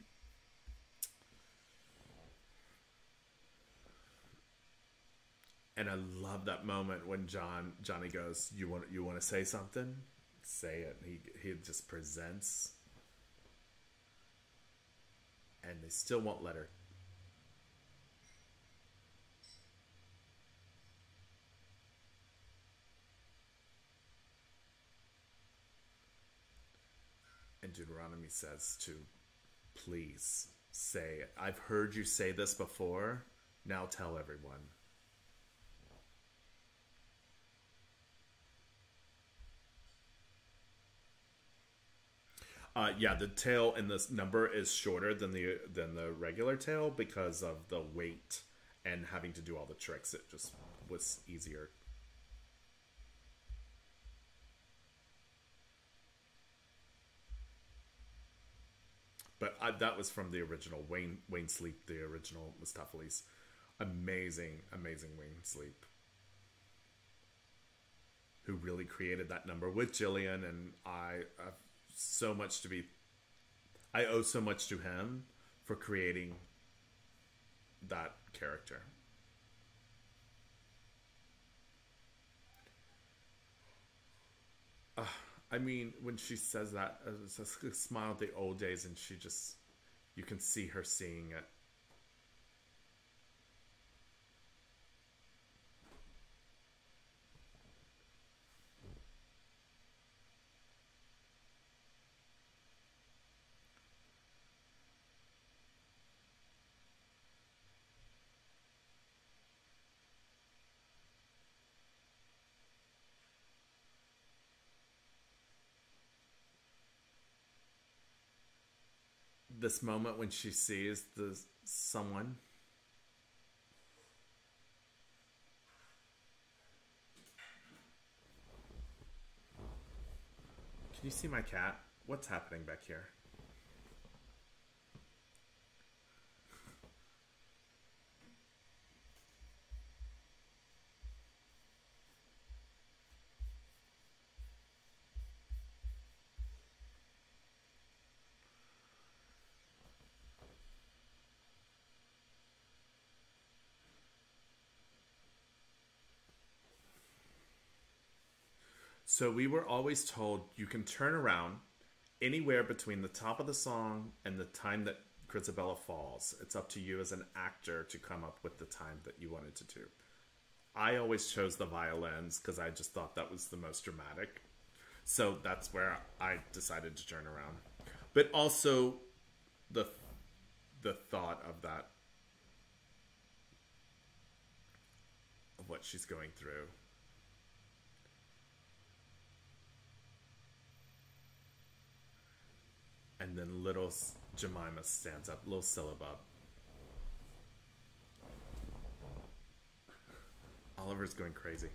And I love that moment when John Johnny goes, "You want you want to say something? Say it." He he just presents, and they still won't let her And Deuteronomy says to please say it. I've heard you say this before. Now tell everyone. Uh, yeah, the tail in this number is shorter than the than the regular tail because of the weight and having to do all the tricks. It just was easier But I, that was from the original Wayne Wayne Sleep, the original Mistoffelees. Amazing, amazing Wayne Sleep, who really created that number with Gillian, and I have so much to be. I owe so much to him for creating that character. Uh, I mean, when she says that, it's a smile the old days, and she just, you can see her seeing it. This moment when she sees the someone Can you see my cat? What's happening back here? So we were always told you can turn around anywhere between the top of the song and the time that Grizabella falls. It's up to you as an actor to come up with the time that you wanted to do. I always chose the violins because I just thought that was the most dramatic. So that's where I decided to turn around. But also the the thought of that of what she's going through And then little Jemima stands up, little Sillabub. Oliver's going crazy.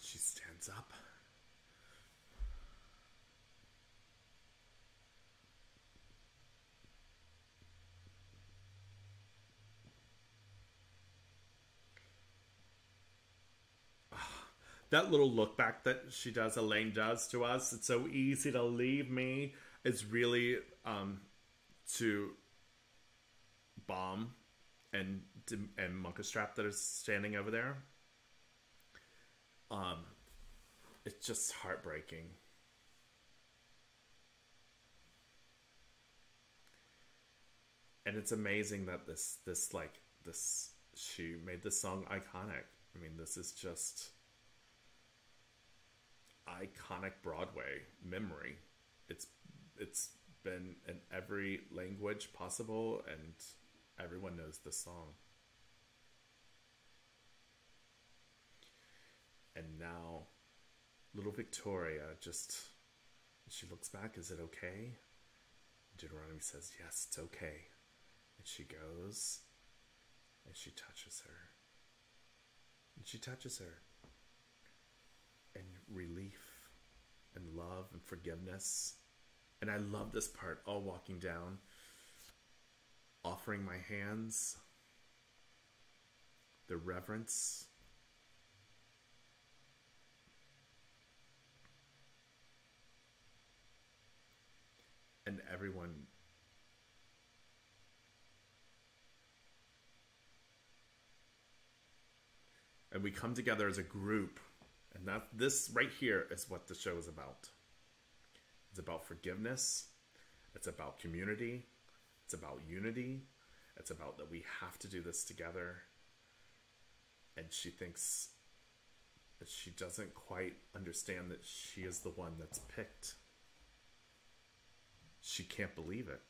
She stands up. That little look back that she does, Elaine does to us. It's so easy to leave me. It's really um, to bomb and and Munkustrap that is standing over there. Um, it's just heartbreaking. And it's amazing that this this like this she made this song iconic. I mean, this is just iconic Broadway memory. It's it's been in every language possible, and everyone knows the song. And now, little Victoria just she looks back. Is it okay? Deuteronomy says, "Yes, it's okay." And she goes, and she touches her. And she touches her relief and love and forgiveness And I love this part, all walking down, offering my hands, the reverence. And everyone and we come together as a group and that this right here is what the show is about. It's about forgiveness. It's about community. It's about unity. It's about that we have to do this together. And she thinks that she doesn't quite understand that she is the one that's picked. She can't believe it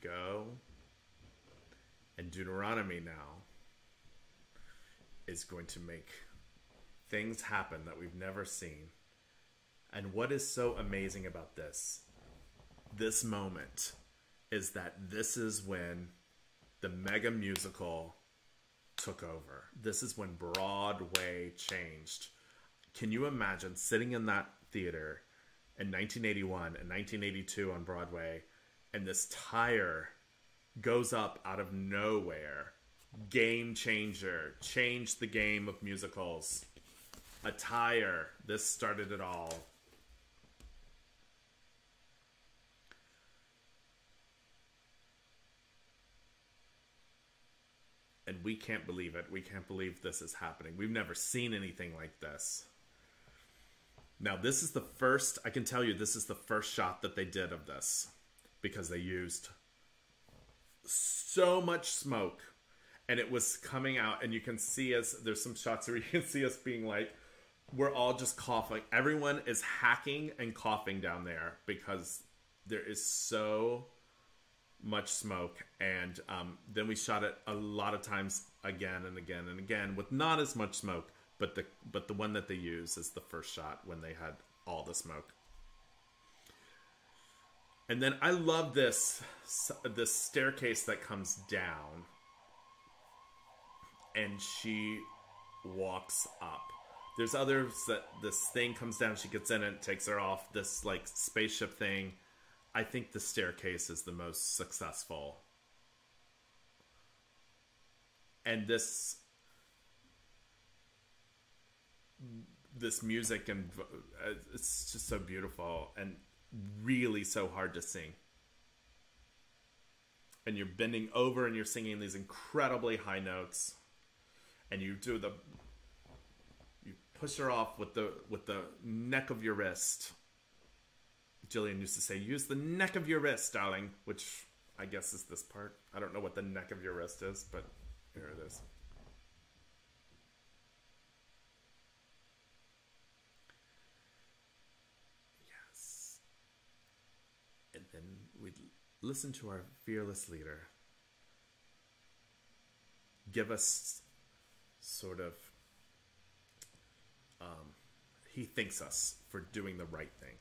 go. And Deuteronomy now is going to make things happen that we've never seen. And what is so amazing about this, this moment, is that this is when the mega musical took over. This is when Broadway changed. Can you imagine sitting in that theater in 1981 and 1982 on Broadway? And this tire goes up out of nowhere. Game changer, changed the game of musicals. A tire, this started it all. And we can't believe it. We can't believe this is happening. We've never seen anything like this. Now, this is the first, I can tell you, this is the first shot that they did of this because they used so much smoke and it was coming out and you can see us there's some shots where you can see us being like we're all just coughing. Everyone is hacking and coughing down there because there is so much smoke and um, then we shot it a lot of times again and again and again with not as much smoke but the but the one that they use is the first shot when they had all the smoke and then I love this this staircase that comes down and she walks up. There's others that this thing comes down, she gets in it, takes her off this like spaceship thing. I think the staircase is the most successful. And this this music and uh, it's just so beautiful and really so hard to sing. And you're bending over and you're singing these incredibly high notes. And you do the you push her off with the with the neck of your wrist. Gillian used to say, use the neck of your wrist, darling, which I guess is this part. I don't know what the neck of your wrist is, but here it is. Listen to our fearless leader give us sort of um, he thanks us for doing the right thing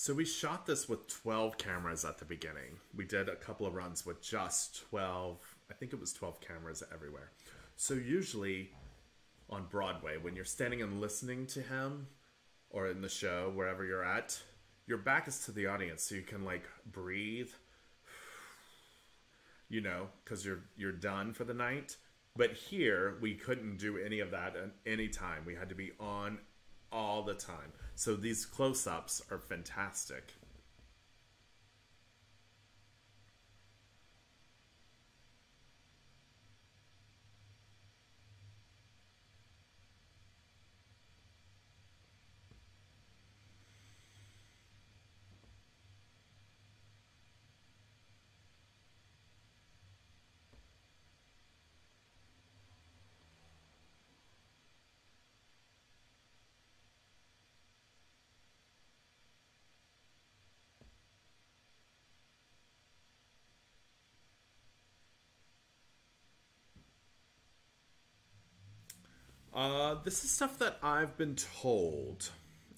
So we shot this with 12 cameras at the beginning. We did a couple of runs with just 12, I think it was 12 cameras everywhere. So usually on Broadway, when you're standing and listening to him or in the show, wherever you're at, your back is to the audience so you can like breathe, you know, because you're you're done for the night. But here we couldn't do any of that at any time. We had to be on all the time. So these close ups are fantastic. Uh, this is stuff that I've been told.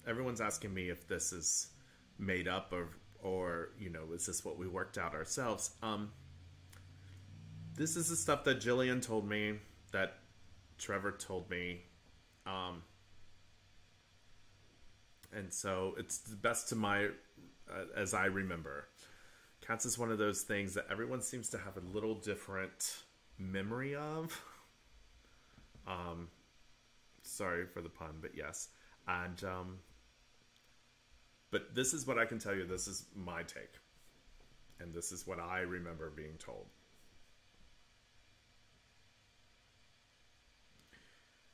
Everyone's asking me if this is made up or, or you know, is this what we worked out ourselves? Um, this is the stuff that Gillian told me, that Trevor told me, um, and so it's the best to my, uh, as I remember. Cats is one of those things that everyone seems to have a little different memory of. Um, sorry for the pun, but yes, and um, but this is what I can tell you. This is my take, and this is what I remember being told.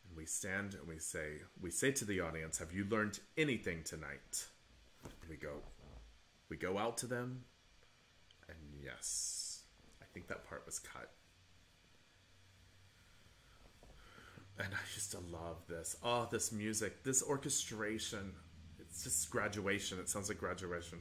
And we stand and we say, we say to the audience, "Have you learned anything tonight?" And we go, we go out to them, and yes, I think that part was cut. And I used to love this. Oh, this music, this orchestration. It's just graduation. It sounds like graduation.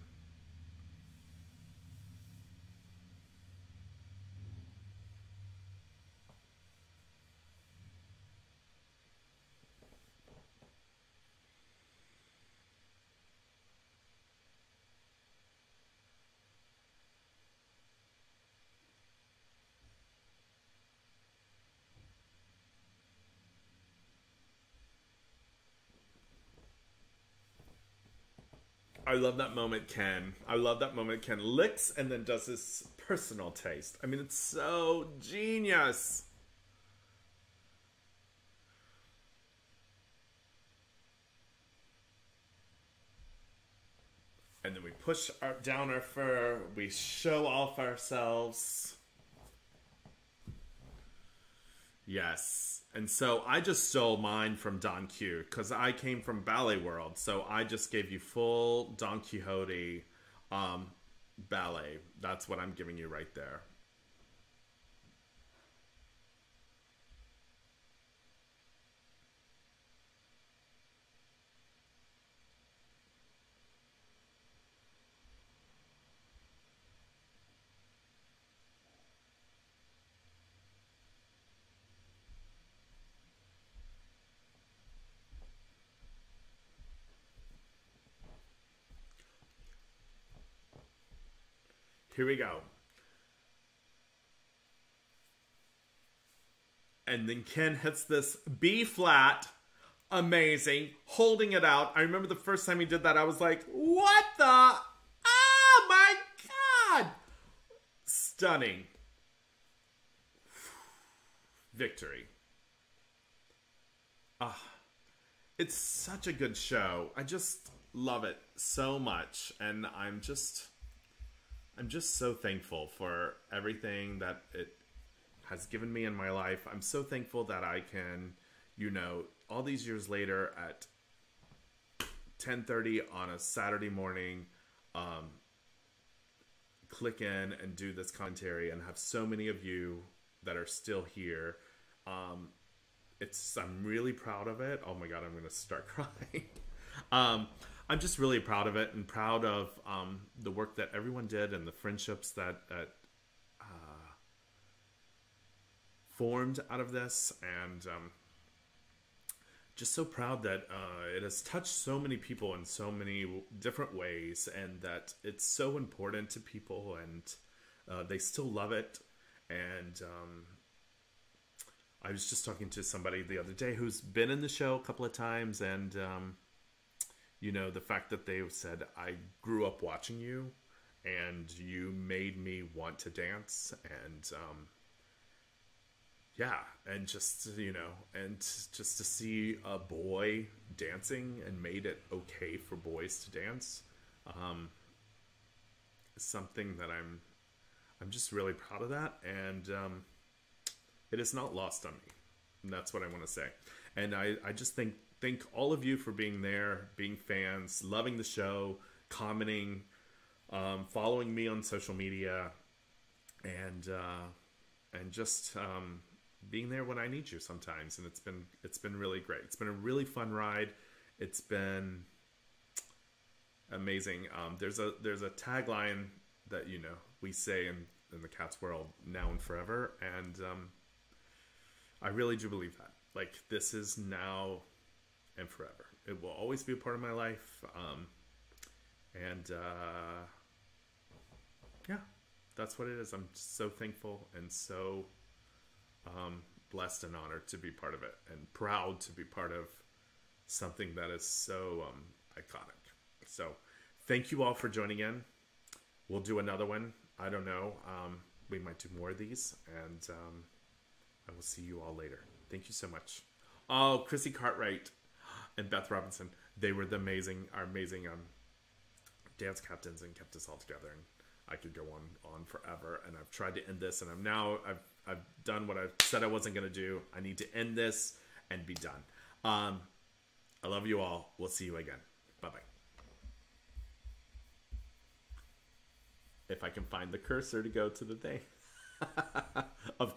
I love that moment Ken. I love that moment Ken licks and then does this personal taste. I mean, it's so genius. And then we push our, down our fur. We show off ourselves. Yes. And so I just stole mine from Don Q because I came from Ballet World. So I just gave you full Don Quixote um, ballet. That's what I'm giving you right there. Here we go. And then Ken hits this B flat. Amazing. Holding it out. I remember the first time he did that, I was like, what the? Oh my God. Stunning. Victory. Ah. It's such a good show. I just love it so much. And I'm just I'm just so thankful for everything that it has given me in my life. I'm so thankful that I can, you know, all these years later at 10:30 on a Saturday morning, um, click in and do this commentary and have so many of you that are still here. Um, it's I'm really proud of it. Oh my god, I'm gonna start crying. um, I'm just really proud of it and proud of um, the work that everyone did and the friendships that, uh, formed out of this, and um, just so proud that uh, it has touched so many people in so many different ways, and that it's so important to people, and uh, they still love it. And um, I was just talking to somebody the other day who's been in the show a couple of times, and um, you know the fact that they said i grew up watching you and you made me want to dance and um, yeah and just you know and just to see a boy dancing and made it okay for boys to dance um, is something that i'm i'm just really proud of that and um, it is not lost on me. And that's what i want to say. And i i just think thank all of you for being there, being fans, loving the show, commenting, um, following me on social media, and uh, and just um, being there when I need you sometimes. And it's been it's been really great. It's been a really fun ride. It's been amazing. Um, there's a there's a tagline that you know we say in in the cats world now and forever, and um, I really do believe that. like this is now and forever. It will always be a part of my life. Um, and uh, yeah, that's what it is. I'm so thankful and so um, blessed and honored to be part of it, and proud to be part of something that is so um, iconic. So, thank you all for joining in. We'll do another one. I don't know. Um, we might do more of these, and um, I will see you all later. Thank you so much. Oh, Chrissy Cartwright and Beth Robinson. They were the amazing, our amazing um, dance captains and kept us all together. And I could go on on forever. And I've tried to end this, and I'm now I've I've done what I said I wasn't going to do. I need to end this and be done. Um, I love you all. We'll see you again. Bye bye. If I can find the cursor to go to the thing. of course.